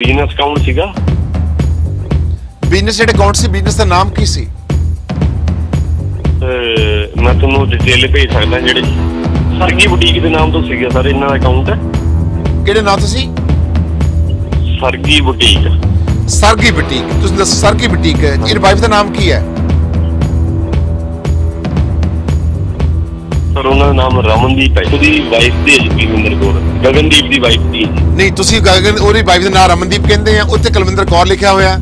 Business account ਸੀਗਾ। Business ਜਿਹੜੇ account ਸੀ ਬਿਜ਼ਨਸ ਦਾ ਨਾਮ ਕੀ ਸੀ? ਮੈਂ ਤੁਹਾਨੂੰ ਡਿਟੇਲ ਭੇਜ ਸਕਦਾ ਜਿਹੜੇ ਸਰਗੀ ਬੁਟੀਕ ਦੇ ਨਾਮ ਤੋਂ ਸੀਗਾ ਸਰ ਇਹਨਾਂ ਦਾ ਅਕਾਊਂਟ ਕਿਹੜੇ ਨਾਮ ਤੋਂ ਸੀ? ਸਰਗੀ ਬੁਟੀਕ ਸਰਗੀ ਬੁਟੀਕ ਤੁਸੀਂ ਦੱਸੋ ਸਰਗੀ ਬੁਟੀਕ ਇਹਦੀ ਵਾਈਫ ਦਾ ਨਾਮ ਕੀ ਹੈ? ਸਰ ਉਹਨਾਂ ਦਾ ਨਾਮ ਰਮਨਦੀਪ ਹੈ। ਉਹਦੀ ਵਾਈਫ ਦੀ ਹੈ ਜਗਵਿੰਦਰ ਕੌਰ। ਗਗਨਦੀਪ ਦੀ ਵਾਈਫ ਦੀ ਹੈ ਜੀ। ਨਹੀਂ ਤੁਸੀਂ ਗਗਨ ਉਹਦੀ ਵਾਈਫ ਦਾ ਨਾਮ ਰਮਨਦੀਪ ਕਹਿੰਦੇ ਆ। ਉੱਤੇ ਕੁਲਵਿੰਦਰ ਕੌਰ ਲਿਖਿਆ ਹੋਇਆ।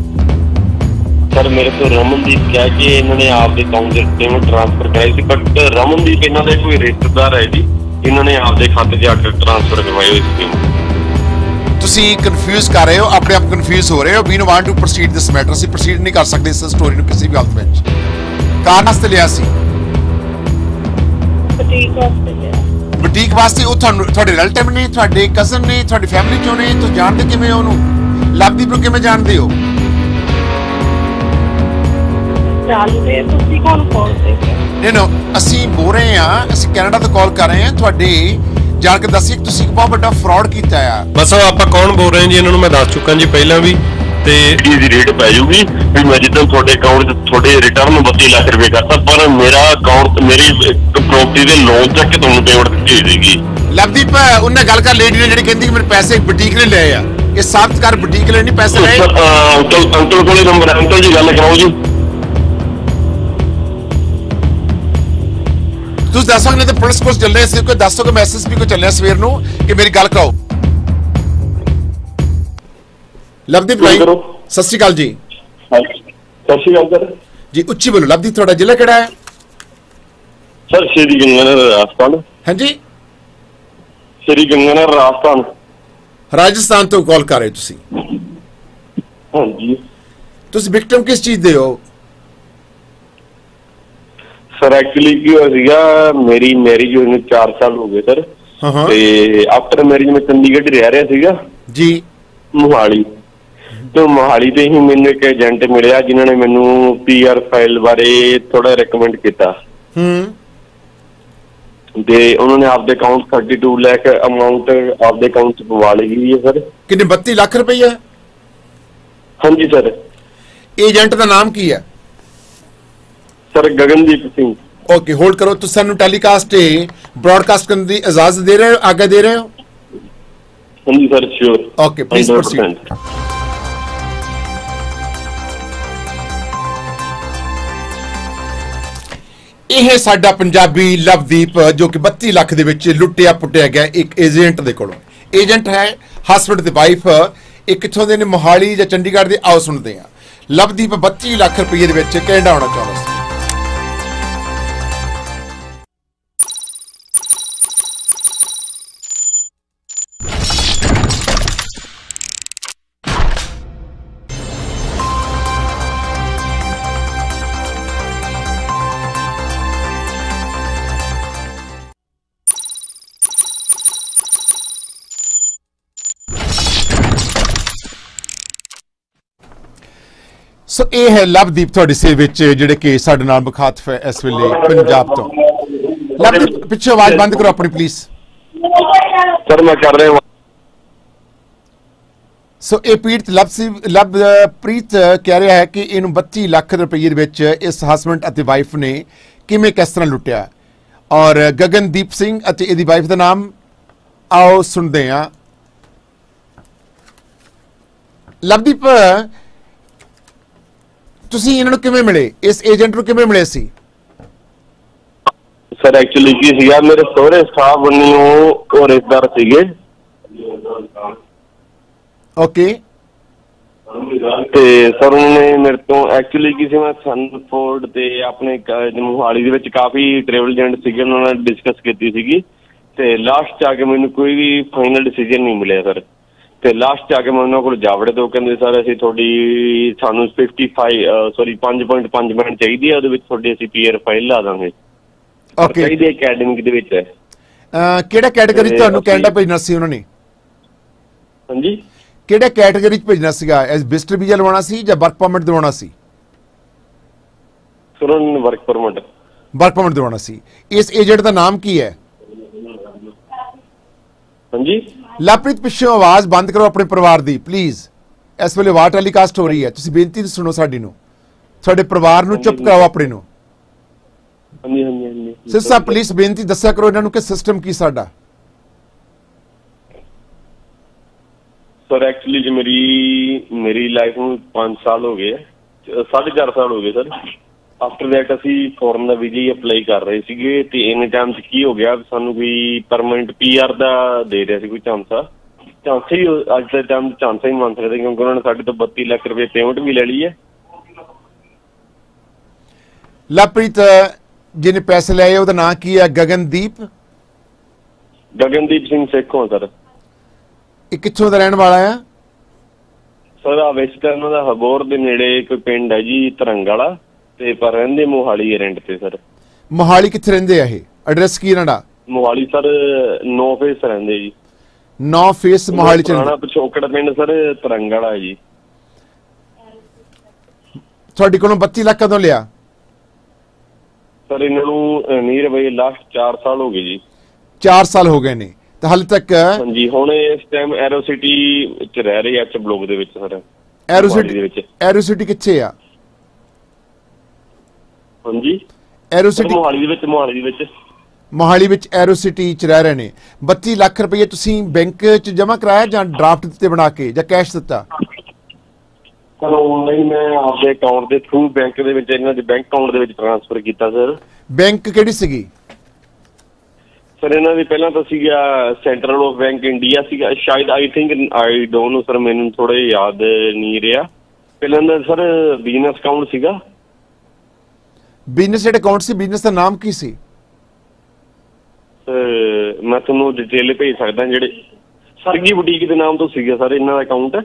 ਸਰ ਮੇਰੇ ਤੋਂ ਰਮਨਦੀਪ ਕਹਿ ਕੇ ਇਹਨਾਂ ਨੇ ਆਪਦੇ ਅਕਾਊਂਟ ਦੇ ਪੇਮੈਂਟ ਟ੍ਰਾਂਸਫਰ ਕਰਾਈ ਸੀ। ਬਟ ਰਮਨਦੀਪ ਇਹਨਾਂ ਦੇ ਕੋਈ ਰਿਸ਼ਤੇਦਾਰ ਹੈ ਜੀ। ਇਹਨਾਂ ਨੇ ਆਪਦੇ ਖਾਤੇ 'ਚ ਆ ਕੇ ਟ੍ਰਾਂਸਫਰ ਕਰਵਾਈ ਹੋਈ ਸੀ। ਤੁਸੀਂ ਕਨਫਿਊਜ਼ ਕਰ ਰਹੇ ਹੋ ਆਪਣੇ ਆਪ ਕਨਫਿਊਜ਼ ਹੋ ਰਹੇ ਹੋ। We no want to proceed this matter ਅਸੀਂ ਪ੍ਰੋਸੀਡ ਨਹੀਂ ਕਰ ਸਕਦੇ ਇਸ ਸਟੋਰੀ ਨੂੰ ਕਿਸੇ ਵੀ ਹਾਲਤ ਵਿੱਚ। ਕਾਰਨ ਵਾਸਤੇ ਲਿਆ ਸੀ। ਬੁਟੀਕ ਵਾਸਤੇ ਲਿਆ ਬੁਟੀਕ ਵਾਸਤੇ ਉਹ ਤੁਹਾਨੂੰ ਤੁਹਾਡੇ ਰਿਲੇਟਿਵ ਨੇ ਤੁਹਾਡੇ ਕਜ਼ਨ ਨੇ ਤੁਹਾਡੀ ਫੈਮਿਲੀ ਚੋਂ ਨੇ ਤੁਸੀਂ ਜਾਣਦੇ ਕਿਵੇਂ ਹੋ ਉਹਨੂੰ? ਲਵਦੀਪ ਨੂੰ ਕਿਵੇਂ ਜਾਣਦੇ ਹੋ? ਜਾਣਦੇ ਤੁਸੀਂ ਕੌਣ ਬੋਲਦੇ ਹੋ? ਨਹੀਂ ਨੋ ਅਸੀਂ ਬੋਲ ਰਹੇ ਆ ਅਸੀਂ ਕੈਨੇਡਾ ਤੋਂ ਕਾਲ ਕਰ ਰਹੇ ਹਾਂ ਤੁਹਾਡੇ ਜਾਣ ਕੇ ਦੱਸਿए ਕਿ ਤੁਸੀਂ ਇੱਕ ਬਹੁਤ ਵੱਡਾ ਫਰਾਡ ਕੀਤਾ ਆ। ਬਸ ਆਪਾਂ ਕੌਣ ਬੋਲ ਰਹੇ ਜੀ? ਇਹਨਾਂ ਨੂੰ ਮੈਂ ਦੱਸ ਚੁੱਕਾ ਜੀ ਪਹਿਲਾਂ ਵੀ। ਤੇ ਦੀ ਦੀ ਰੇਟ ਪੈ ਜੂਗੀ ਵੀ ਮੈਂ ਜਿੱਦਾਂ ਤੁਹਾਡੇ ਅਕਾਊਂਟ 'ਚ ਤੁਹਾਡੇ ਰਿਟਰਨ 32 ਲੱਖ ਰੁਪਏ ਕਰਤਾ ਪਰ ਮੇਰਾ ਅਕਾਊਂਟ ਮੇਰੀ ਪ੍ਰਾਪਰਟੀ ਦੇ ਲੋਨ ਚੱਕ ਕੇ ਤੁਹਾਨੂੰ ਪੇਮੈਂਟ ਦਿੱਤੀ ਸੀਗੀ। ਲਵਦੀਪ ਉਹਨੇ ਗੱਲ ਕਰ ਲੇਡੀ ਨੇ ਜਿਹੜੀ ਕਹਿੰਦੀ ਕਿ ਮੇਰੇ ਪੈਸੇ ਬੁਟੀਕ ਨੇ ਲਏ ਆ। ਇਹ ਸਾਬਤ ਕਰ ਬੁਟੀਕ ਨੇ ਨਹੀਂ ਪੈਸੇ ਲਏ? ਅੰਕਲ ਅੰਕਲ ਕੋਲੇ ਨੰਬਰ ਹੈ। ਅੰਕਲ ਜੀ ਗੱਲ ਕਰਾਓ ਜੀ। ਤੁਸੀਂ ਦੱਸੋਗੇ ਤੇ ਪੁਲਿਸ ਕੋਲ ਚੱਲ ਸੀ ਕੋਈ ਦੱਸੋ ਕਿ ਮੈਸੇਜ ਵੀ ਕੋ ਚੱਲਿਆ ਸਵੇਰ ਨੂੰ ਕਿ ਮੇਰੀ ਗੱਲ ਕਰਾਓ। ਲਵਦੀਪ ਭਾਈ। ਸਤਿ ਸ਼੍ਰੀ ਅਕਾਲ ਜੀ। ਸਤਿ ਸ਼੍ਰੀ ਅਕਾਲ ਸਰ। ਜੀ ਉੱਚੀ ਬੋਲੋ। ਲਵਦੀਪ ਤੁਹਾਡਾ ਜ਼ਿਲ੍ਹਾ ਕਿਹੜਾ ਹੈ? ਸਰ ਸ਼੍ਰੀ ਗੰਗਾਨਗਰ ਰਾਜਸਥਾਨ। ਹਾਂਜੀ। ਸ਼੍ਰੀ ਗੰਗਾਨਗਰ ਰਾਜਸਥਾਨ। ਰਾਜਸਥਾਨ ਤੋਂ ਕਾਲ ਕਰ ਰਹੇ ਤੁਸੀਂ। ਹਾਂਜੀ। ਤੁਸੀਂ ਵਿਕਟਮ ਕਿਸ ਚੀਜ਼ ਦੇ ਹੋ? ਸਰ ਐਕਚੁਅਲੀ ਕੀ ਹੋਇਆ ਸੀਗਾ ਮੇਰੀ ਮੈਰਿਜ ਹੋਈ ਨੂੰ 4 ਸਾਲ ਹੋ ਗਏ ਸਰ। ਤੇ ਆਫਟਰ ਮੈਰਿਜ ਮੈਂ ਚੰਡੀਗੜ੍ਹ ਰਹਿ ਰਿਹਾ ਸੀਗਾ। ਜੀ। ਮੋਹਾਲੀ। ਤੇ ਮੋਹਾਲੀ ਤੇ ਹੀ ਮੈਨੂੰ ਇੱਕ ਏਜੰਟ ਮਿਲਿਆ ਜਿਨ੍ਹਾਂ ਨੇ ਮੈਨੂੰ ਪੀਆਰ ਫਾਈਲ ਬਾਰੇ ਥੋੜਾ ਰეკਮੈਂਡ ਕੀਤਾ। ਹੂੰ। ਤੇ ਉਹਨਾਂ ਨੇ ਆਪਦੇ ਅਕਾਊਂਟ 32 ਲੱਖ ਅਮਾਉਂਟ ਆਪਦੇ ਅਕਾਊਂਟ 'ਚ ਪਵਾ ਲਈ ਹੈ ਸਰ। ਕਿੰਨੇ 32 ਲੱਖ ਰੁਪਈਆ ਹਾਂਜੀ ਸਰ। ਏਜੰਟ ਦਾ ਨਾਮ ਕੀ ਹੈ sir Gagandeep Singh. Okay hold ਕਰੋ। ਤੁਸੀਂ ਸਾਨੂੰ ਟੈਲੀਕਾਸਟ ਤੇ ਬ੍ਰਾਡਕਾਸਟ ਕਰਨ ਦੀ ਇਜਾਜ਼ਤ ਦੇ ਰਹੇ ਹੋ ਆਗੇ ਦੇ ਰਹੇ ਹੋ? ਹਾਂਜੀ sir sure okay please proceed ਇਹ ਸਾਡਾ ਪੰਜਾਬੀ ਲਵਦੀਪ ਜੋ ਕਿ 32 ਲੱਖ ਦੇ ਵਿੱਚ ਲੁੱਟਿਆ ਪੁੱਟਿਆ ਗਿਆ ਇੱਕ ਏਜੰਟ ਦੇ ਕੋਲੋਂ। ਏਜੰਟ ਹੈ ਹਸਬੰਡ ਤੇ ਵਾਈਫ ਇਹ ਕਿੱਥੋਂ ਦੇ ਨੇ? ਮੋਹਾਲੀ ਜਾਂ ਚੰਡੀਗੜ੍ਹ ਦੇ? ਆਓ ਸੁਣਦੇ ਆ ਲਵਦੀਪ 32 ਲੱਖ ਰੁਪਏ ਦੇ ਵਿੱਚ ਕੈਨੇਡਾ ਆਉਣਾ ਚਾਹੁੰਦਾ ਸੀ? ਸੋ ਇਹ ਹੈ ਲਵਦੀਪ ਤੁਹਾਡੀ ਸੇਵਾ ਵਿੱਚ ਜਿਹੜੇ ਕਿ ਸਾਡੇ ਨਾਲ ਮੁਖਾਤਫ ਹੈ ਇਸ ਵੇਲੇ ਪੰਜਾਬ ਤੋਂ। ਲਵਦੀਪ ਪਿੱਛੇ ਆਵਾਜ਼ ਬੰਦ ਕਰੋ ਆਪਣੀ ਪਲੀਜ਼ ਸਰ ਮੈਂ ਕਰ ਰਿਹਾ ਸੋ ਇਹ ਪੀੜਤ ਲਵ ਸੀ ਲਵ ਪ੍ਰੀਤ ਕਹਿ ਰਿਹਾ ਹੈ ਕਿ ਇਹਨੂੰ 32 ਲੱਖ ਰੁਪਏ ਦੇ ਵਿੱਚ ਇਸ ਹਸਬੰਡ ਅਤੇ ਵਾਈਫ ਨੇ ਕਿਵੇਂ ਕਿਸ ਤਰ੍ਹਾਂ ਲੁੱਟਿਆ? ਔਰ ਗਗਨਦੀਪ ਸਿੰਘ ਅਤੇ ਇਹਦੀ ਵਾਈਫ ਦਾ ਨਾਮ ਆਓ ਸੁਣਦੇ ਹਾਂ। ਲਵਦੀਪ ਤੁਸੀਂ ਇਹਨਾਂ ਨੂੰ ਕਿਵੇਂ ਮਿਲੇ? ਇਸ ਏਜੰਟ ਨੂੰ ਕਿਵੇਂ ਮਿਲੇ ਸੀ? ਸਰ ਐਕਚੁਅਲੀ ਕੀ ਸੀਗਾ ਮੇਰੇ ਸਹੁਰੇ ਸਾਹਿਬ ਵੱਲੋਂ ਉਹ ਰਿਸ਼ਤੇਦਾਰ ਸੀਗੇ। ਓਕੇ ਤੇ ਸਰ ਉਹਨਾਂ ਨੇ ਮੇਰੇ ਤੋਂ ਐਕਚੁਅਲੀ ਕੀ ਸੀ ਮੈਂ ਸਨਫੋਰਡ ਤੇ ਆਪਣੇ ਮੋਹਾਲੀ ਦੇ ਵਿੱਚ ਕਾਫੀ ਟਰੈਵਲ ਏਜੰਟ ਸੀਗੇ ਉਹਨਾਂ ਨਾਲ ਡਿਸਕਸ ਕੀਤੀ ਸੀਗੀ। ਤੇ ਲਾਸਟ 'ਚ ਆ ਕੇ ਮੈਨੂੰ ਕੋਈ ਵੀ ਫਾਈਨਲ ਡਿਸੀਜਨ ਨਹੀਂ ਮਿਲਿਆ ਸਰ। ਤੇ ਲਾਸਟ ਆ ਕੇ ਮੈਂ ਉਹਨਾਂ ਕੋਲ ਜਾਵੜੇ ਤੋਂ ਕਹਿੰਦੇ ਸਰ ਅਸੀਂ ਤੁਹਾਡੀ ਸਾਨੂੰ 55 ਸੌਰੀ 5.5 ਮਿੰਟ ਚਾਹੀਦੀ ਹੈ ਉਹਦੇ ਵਿੱਚ ਤੁਹਾਡੀ ਅਸੀਂ ਪੀਆਰ ਫਾਈਲ ਲਾ ਦਾਂਗੇ। ਓਕੇ ਚਾਹੀਦੀ ਅਕੈਡਮਿਕ ਦੇ ਵਿੱਚ। ਹੈ ਕਿਹੜਾ ਕੈਟਾਗਰੀ ਤੁਹਾਨੂੰ ਕੈਨੇਡਾ ਭੇਜਣਾ ਸੀ ਉਹਨਾਂ ਨੇ? ਹਾਂਜੀ? ਕਿਹੜੇ ਕੈਟਾਗਰੀ ਚ ਭੇਜਣਾ ਸੀਗਾ? ਐਸ ਵਿਜ਼ਟਰ ਵੀਜ਼ਾ ਲਵਾਉਣਾ ਸੀ ਜਾਂ ਵਰਕ ਪਰਮਿਟ ਦਿਵਾਉਣਾ ਸੀ? ਸਰ ਉਹਨਾਂ ਨੇ ਵਰਕ ਪਰਮਿਟ ਵਰਕ ਪਰਮਿਟ ਦਿਵਾਉਣਾ ਸੀ। ਇਸ ਏਜੰਟ ਦਾ ਨਾਮ ਕੀ ਹੈ? ਹਾਂਜੀ? ਲਵਪ੍ਰੀਤ ਪਿੱਛੋਂ ਆਵਾਜ਼ ਬੰਦ ਕਰੋ ਆਪਣੇ ਪਰਿਵਾਰ ਦੀ ਪਲੀਜ਼ ਇਸ ਵੇਲੇ ਵਾਰ ਟੈਲੀਕਾਸਟ ਹੋ ਰਹੀ ਹੈ। ਤੁਸੀਂ ਬੇਨਤੀ ਸੁਣੋ ਸਾਡੀ ਨੂੰ। ਤੁਹਾਡੇ ਪਰਿਵਾਰ ਨੂੰ ਚੁੱਪ ਕਰਾਓ ਆਪਣੇ ਨੂੰ। ਹਾਂਜੀ ਹਾਂਜੀ ਹਾਂਜੀ। ਸਿਰ ਸਾਹਿਬ ਪਲੀਜ਼ ਬੇਨਤੀ ਦੱਸਿਆ ਕਰੋ ਇਹਨਾਂ ਨੂੰ ਕਿ ਸਿਸਟਮ ਕੀ ਸਾਡਾ। ਸਰ ਐਕਚੁਅਲੀ ਜੀ ਮੇਰੀ ਮੇਰੀ ਲਾਈਫ ਨੂੰ 5 ਸਾਲ ਹੋ ਗਏ ਆ 4.5 ਸਾਲ ਹੋ ਗਏ ਸਰ ਆਫਟਰ ਦੈਟ ਅਸੀਂ ਫੋਰਨ ਦਾ ਵੀਜ਼ਾ ਹੀ ਅਪਲਾਈ ਕਰ ਰਹੇ ਸੀਗੇ ਤੇ ਇਨ ਟਾਈਮ 'ਚ ਕੀ ਹੋ ਗਿਆ ਸਾਨੂੰ ਕੋਈ ਪਰਮਨੈਂਟ ਪੀਆਰ ਦਾ ਦੇ ਰਿਹਾ ਸੀ ਕੋਈ ਚਾਂਸਾ? ਚਾਂਸਾ ਹੀ ਅੱਜ ਦੇ ਟਾਈਮ ਚਾਂਸਾ ਹੀ ਮੰਨ ਸਕਦੇ ਕਿਉਂਕਿ ਉਹਨਾਂ ਨੇ ਸਾਡੇ ਤੋਂ 32 ਲੱਖ ਰੁਪਏ ਪੇਮੈਂਟ ਵੀ ਲੈ ਲਈ ਹੈ। ਲਵਪ੍ਰੀਤ ਜਿਹਨੇ ਪੈਸੇ ਲਏ ਉਹਦਾ ਨਾਂ ਕੀ ਹੈ ਗਗਨਦੀਪ? ਗਗਨਦੀਪ ਸਿੰਘ ਸੇਖੋਂ ਸਰ। ਇਹ ਕਿੱਥੋਂ ਦਾ ਰਹਿਣ ਵਾਲਾ ਹੈ ਸਰ ਆ ਵੈਸਟਰਨ ਦਾ ਹਬੋਰ ਦੇ ਨੇੜੇ ਕੋਈ ਪਿੰਡ ਹੈ ਜੀ ਤਰੰਗ ਵਾਲਾ। ਤੇ ਪਰ ਰਹਿੰਦੇ ਮੋਹਾਲੀ ਰੈਂਟ ਤੇ ਸਰ ਮੋਹਾਲੀ ਕਿੱਥੇ ਰਹਿੰਦੇ ਆ ਇਹ? ਐਡਰੈਸ ਕੀ ਇਹਨਾਂ ਦਾ? ਮੋਹਾਲੀ ਸਰ ਨੌ ਫੇਸ ਰਹਿੰਦੇ ਜੀ। ਨੌ ਫੇਸ ਮੋਹਾਲੀ ਚ ਰਹਿੰਦੇ। ਪਿਛੋਕੜ ਪਿੰਡ ਸਰ ਤਰੰਗ ਵਾਲਾ ਜੀ। ਤੁਹਾਡੇ ਕੋਲੋਂ 32 ਲੱਖ ਕਦੋਂ ਲਿਆ? ਸਰ ਇਹਨਾਂ ਨੂੰ ਨੀਰ ਬਈ ਲਾਸਟ 4 ਸਾਲ ਹੋ ਗਏ ਜੀ। 4 ਸਾਲ ਹੋ ਗਏ ਨੇ। ਤਾਂ ਹਾਲੇ ਤੱਕ ਹਾਂਜੀ ਹੁਣ ਇਸ ਟਾਈਮ ਐਰੋ ਸਿਟੀ ਚ ਰਹਿ ਰਹੇ ਆ ਐਚ ਬਲੋਕ ਦੇ ਵਿੱਚ ਸਰ ਮੋਹਾਲੀ ਦੇ ਐਰੋਸਿਟੀ ਵਿੱਚ ਐਰੋਸਿਟੀ ਕਿੱਥੇ ਆ? ਹਾਂਜੀ। ਐਰੋਸਿਟੀ ਮੋਹਾਲੀ ਦੇ ਵਿੱਚ ਮੋਹਾਲੀ ਦੇ ਵਿੱਚ। ਮੋਹਾਲੀ ਵਿੱਚ ਐਰੋਸਿਟੀ ਚ ਰਹਿ ਰਹੇ ਨੇ। 32 ਲੱਖ ਰੁਪਏ ਤੁਸੀਂ ਬੈਂਕ ਚ ਜਮ੍ਹਾਂ ਕਰਾਇਆ ਜਾਂ ਡਰਾਫਟ ਦਿੱਤੇ ਬਣਾ ਕੇ ਜਾਂ ਕੈਸ਼ ਦਿੱਤਾ? ਸਰ ਆਨਲਾਈਨ ਮੈਂ ਆਪਦੇ ਅਕਾਊਂਟ ਦੇ ਥਰੂ ਬੈਂਕ ਦੇ ਵਿੱਚ ਇਹਨਾਂ ਦੇ ਬੈਂਕ ਅਕਾਊਂਟ ਦੇ ਵਿੱਚ ਟ੍ਰਾਂਸਫਰ ਕੀਤਾ ਸਰ ਬੈਂਕ ਕਿਹੜੀ ਸੀਗੀ? ਸਰ ਇਹਨਾਂ ਦੀ ਪਹਿਲਾਂ ਤਾਂ ਸੀਗਾ ਸੈਂਟਰਲ ਆਫ ਬੈਂਕ ਇੰਡੀਆ ਸੀਗਾ। ਸ਼ਾਇਦ I think I don't know sir ਮੈਨੂੰ ਥੋੜੇ ਯਾਦ ਨਹੀਂ ਰਿਹਾ। ਪਹਿਲਾਂ ਦਾ ਸਰ ਬਿਜ਼ਨਸ ਅਕਾਊਂਟ ਸੀਗਾ। ਬਿਜ਼ਨਸ ਜਿਹੜਾ ਅਕਾਊਂਟ ਸੀ ਬਿਜ਼ਨਸ ਦਾ ਨਾਮ ਕੀ ਸੀ? ਸਰ ਮੈਂ ਤੁਹਾਨੂੰ ਡਿਟੇਲ ਭੇਜ ਸਕਦਾ ਜਿਹੜੇ ਸਰਗੀ ਬੁਟੀਕ ਦੇ ਨਾਮ ਤੋਂ ਸੀਗਾ ਸਰ ਇਹਨਾਂ ਦਾ ਅਕਾਊਂਟ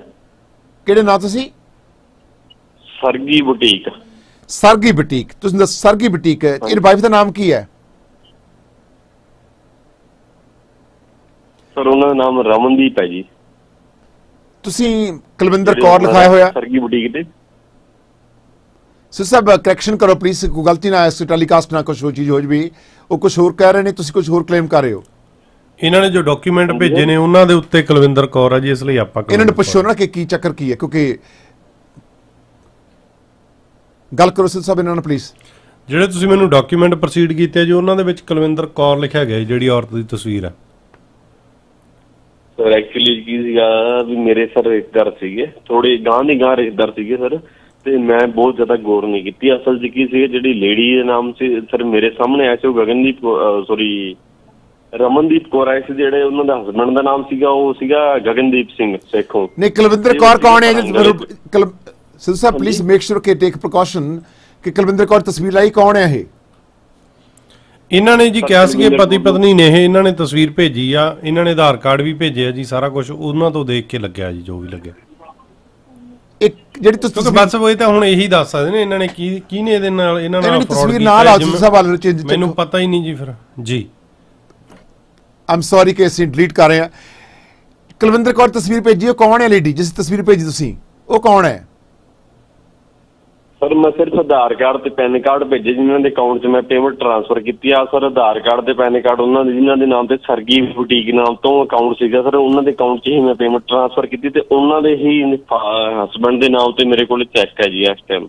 ਕਿਹੜੇ ਨਾਂ ਤੁਸੀਂ? ਸਰਗੀ ਬੁਟੀਕ। ਸਰਗੀ ਬੁਟੀਕ। ਤੁਸੀਂ ਦੱਸ ਸਰਗੀ ਬੁਟੀਕ ਇਹਦੀ ਵਾਈਫ ਦਾ ਨਾਮ ਕੀ ਹੈ? ਸਰ ਉਹਨਾਂ ਦਾ ਨਾਮ ਰਮਨਦੀਪ ਹੈ ਜੀ। ਤੁਸੀਂ ਕੁਲਵਿੰਦਰ ਕੌਰ ਲਿਖਾਇਆ ਹੋਇਆ। ਸਰਗੀ ਬੁਟੀਕ ਤੇ। ਸੋ ਸਭ ਕਰੈਕਸ਼ਨ ਕਰੋ ਪਲੀਜ਼ ਕੋਈ ਗਲਤੀ ਨਾ ਇਸ ਟੈਲੀਕਾਸਟ ਨਾ ਕੁਝ ਹੋ ਚੀਜ਼ ਹੋ ਜਵੇ। ਉਹ ਕੁਝ ਹੋਰ ਕਹਿ ਰਹੇ ਨੇ ਤੁਸੀਂ ਕੁਝ ਹੋਰ ਕਲੇਮ ਕਰ ਰਹੇ ਹੋ? ਇਹਨਾਂ ਨੇ ਜੋ ਡਾਕੂਮੈਂਟ ਭੇਜੇ ਨੇ ਉਹਨਾਂ ਦੇ ਉੱਤੇ ਕੁਲਵਿੰਦਰ ਕੌਰ ਆ ਜੀ ਇਸ ਲਈ ਆਪਾਂ ਇਹਨਾਂ ਨੂੰ ਪੁੱਛੋ ਨਾ ਕਿ ਕੀ ਚੱਕਰ ਕੀ ਹੈ ਕਿਉਂਕਿ ਗੱਲ ਕਰੋ ਸਿਰ ਸਾਹਿਬ ਇਹਨਾਂ ਨਾਲ ਪਲੀਜ਼ ਜਿਹੜੇ ਤੁਸੀਂ ਮੈਨੂੰ ਡਾਕੂਮੈਂਟ ਪ੍ਰੋਸੀਡ ਕੀਤੇ ਜੀ ਉਹਨਾਂ ਦੇ ਵਿੱਚ ਕੁਲਵਿੰਦਰ ਕੌਰ ਲਿਖਿਆ ਗਿਆ ਜਿਹੜੀ ਔਰਤ ਦੀ ਤਸਵੀਰ ਆ। ਸਰ ਐਕਚੁਅਲੀ ਕੀ ਸੀਗਾ ਵੀ ਮੇਰੇ ਸਰ ਰਿਸ਼ਤੇਦਾਰ ਸੀਗੇ ਥੋੜੇ ਗਾਂ ਦੀ ਗਾਂ ਰਿਸ਼ਤੇਦਾਰ ਸੀਗੇ ਸਰ। ਤੇ ਮੈਂ ਬਹੁਤ ਜ਼ਿਆਦਾ ਗੌਰ ਨਹੀਂ ਕੀਤੀ। ਅਸਲ 'ਚ ਕੀ ਸੀਗਾ ਜਿਹੜੀ ਲੇਡੀ ਦਾ ਨਾਮ ਸੀ ਸਰ ਮੇਰੇ ਸਾਹਮਣੇ ਆਇਆ ਸੀ ਉਹ ਗਗਨਦੀਪ ਸੌਰੀ ਰਮਨਦੀਪ ਕੌਰ ਆਏ ਸੀ ਜਿਹੜੇ ਉਹਨਾਂ ਦਾ ਹਸਬੰਡ ਦਾ ਨਾਮ ਸੀਗਾ ਉਹ ਸੀਗਾ ਗਗਨਦੀਪ ਸਿੰਘ ਸੇਖੋਂ। ਨਹੀਂ ਕੁਲਵਿੰਦਰ ਕੌਰ ਕੌਣ ਹੈ? ਜੀ ਸਿਰ ਸਾਹਿਬ ਪਲੀਜ਼ ਮੇਕ ਸ਼ੋਰ ਕਿ ਟੇਕ ਪ੍ਰੀਕਾਸ਼ਨ ਕਿ ਕੁਲਵਿੰਦਰ ਕੌਰ ਤਸਵੀਰ ਲਾਈ ਕੌਣ ਹੈ ਇਹ? ਇਹਨਾਂ ਨੇ ਜੀ ਕਿਹਾ ਸੀ ਕਿ ਪਤੀ। ਪਤਨੀ ਨੇ ਇਹ ਇਹਨਾਂ ਨੇ ਤਸਵੀਰ ਭੇਜੀ ਆ ਇਹਨਾਂ ਨੇ ਆਧਾਰ ਕਾਰਡ ਵੀ ਭੇਜਿਆ ਜੀ ਸਾਰਾ ਕੁਝ ਉਹਨਾਂ ਤੋਂ ਦੇਖ ਕੇ ਲੱਗਿਆ ਜੀ ਜੋ ਵੀ ਲੱਗਿਆ। ਇੱਕ ਜਿਹੜੀ ਤੁਸੀਂ ਕਿਉਂਕਿ ਬਸ ਉਹ ਤਾਂ ਹੁਣ ਇਹੀ ਦੱਸ ਸਕਦੇ ਨੇ ਇਹਨਾਂ ਨੇ ਕੀ ਨੇ ਇਹਦੇ ਨਾਲ ਇਹਨਾਂ ਨਾਲ fraud ਤਸਵੀਰ ਨਾਲ ਆਓ ਤੁਸੀਂ ਸਵਾਲ ਚੇਂਜ ਮੈਨੂੰ ਪਤਾ ਹੀ ਨਹੀਂ ਜੀ ਫਿਰ। ਜੀ। ਆਮ ਸੌਰੀ ਕਿ ਅਸੀਂ ਡਿਲੀਟ ਕਰ ਰਹੇ ਹਾਂ। ਕੁਲਵਿੰਦਰ ਕੌਰ ਤਸਵੀਰ ਭੇਜੀ ਉਹ ਕੌਣ ਹੈ ਲੇਡੀ ਜਿਸ ਤਸਵੀਰ ਭੇਜੀ ਤੁਸੀਂ ਉਹ ਕੌਣ ਹੈ? ਸਰ ਮੈਂ ਸਿਰਫ ਆਧਾਰ ਕਾਰਡ ਤੇ ਪੈਨ ਕਾਰਡ ਭੇਜੇ ਜਿਨ੍ਹਾਂ ਦੇ ਅਕਾਊਂਟ 'ਚ ਮੈਂ ਪੇਮੈਂਟ ਟ੍ਰਾਂਸਫਰ ਕੀਤੀ ਆ। ਸਰ ਆਧਾਰ ਕਾਰਡ ਤੇ ਪੈਨ ਕਾਰਡ ਉਹਨਾਂ ਦੇ ਜਿਨ੍ਹਾਂ ਦੇ ਨਾਮ ਤੇ ਸਰਗੀ ਬੁਟੀਕ ਨਾਮ ਤੋਂ ਅਕਾਊਂਟ ਸੀਗਾ। ਸਰ ਉਹਨਾਂ ਦੇ ਅਕਾਊਂਟ 'ਚ ਹੀ ਮੈਂ ਪੇਮੈਂਟ ਟ੍ਰਾਂਸਫਰ ਕੀਤੀ ਤੇ ਉਹਨਾਂ ਦੇ ਹੀ ਹਸਬੰਡ ਦੇ ਨਾਮ ਤੇ ਮੇਰੇ ਕੋਲ ਚੈੱਕ ਹੈ ਜੀ ਇਸ ਟਾਈਮ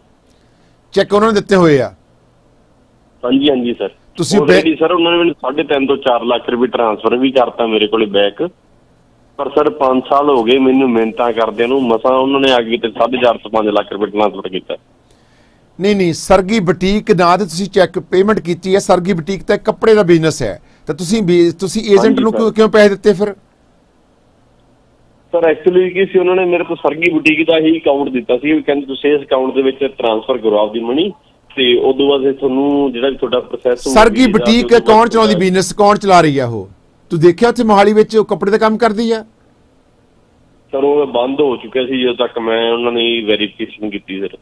ਚੈੱਕ ਉਹਨਾਂ ਨੇ ਦਿੱਤੇ ਹੋਏ ਆ? ਹਾਂਜੀ ਹਾਂਜੀ ਸਰ। ਤੁਸੀਂ ਆਲਰੇਡੀ ਸਰ ਉਹਨਾਂ ਨੇ ਮੈਨੂੰ 3.5 ਤੋਂ 4 ਲੱਖ ਰੁਪਏ ਟ੍ਰਾਂਸਫਰ ਵੀ ਕਰਤਾ ਮੇਰੇ ਕੋਲੇ ਬੈਕ ਪਰ ਸਰ 5 ਸਾਲ ਹੋ ਗਏ ਮੈਨੂੰ ਮਿਹਨਤਾਂ ਕਰਦਿਆਂ ਨੂੰ। ਮਸਾਂ ਉਹਨਾਂ ਨੇ ਅੱਗੇ ਤੇ 4.5 ਤੋਂ 5 ਲੱਖ ਰੁਪਏ ਟ੍ਰਾਂਸਫਰ ਕੀਤਾ। ਨਹੀਂ ਨਹੀਂ ਸਰਗੀ ਬੁਟੀਕ ਨਾਂ ਤੇ ਤੁਸੀਂ ਚੈੱਕ ਪੇਮੈਂਟ ਕੀਤੀ ਹੈ ਸਰਗੀ ਬੁਟੀਕ ਤਾਂ ਕੱਪੜੇ ਦਾ ਬਿਜ਼ਨਸ ਹੈ। ਤਾਂ ਤੁਸੀਂ ਤੁਸੀਂ ਏਜੰਟ ਨੂੰ। ਕਿਉਂ- ਪੈਸੇ ਦਿੱਤੇ ਫਿਰ? ਸਰ ਐਕਚੁਅਲੀ ਕੀ ਸੀ ਉਹਨਾਂ ਨੇ ਮੇਰੇ ਤੋਂ ਸਰਗੀ ਬੁਟੀਕ ਦਾ ਹੀ ਅਕਾਊਂਟ ਦਿੱਤਾ ਸੀ ਕਹਿੰਦੇ ਤੁਸੀਂ ਇਸ ਅਕਾਊਂਟ ਦੇ ਵਿੱਚ ਟ੍ਰਾਂਸਫਰ ਕਰੋ ਆਪਦੀ ਮਨੀ ਤੇ ਉਦੋਂ ਬਾਅਦ ਤੁਹਾਨੂੰ ਜਿਹੜਾ ਵੀ ਤੁਹਾਡਾ ਪ੍ਰੋਸੈਸ ਸਰਗੀ ਬੁਟੀਕ ਕੌਣ ਚਲਾਉਂਦੀ ਬਿਜ਼ਨਸ ਕੌਣ ਚਲਾ ਰਹੀ ਆ ਉਹ? ਤੂੰ ਦੇਖਿਆ ਉੱਥੇ ਮੋਹਾਲੀ ਵਿੱਚ ਉਹ ਕੱਪੜੇ ਦਾ ਕੰਮ ਕਰਦੀ ਆ? ਸਰ ਉਹ ਬੰਦ ਹੋ ਚੁੱਕਿਆ ਸੀ ਜਦੋਂ ਤੱਕ ਮੈਂ ਉਹਨਾਂ ਨੇ ਵੈਰੀਫਿਕੇਸ਼ਨ ਕੀਤੀ ਸਰ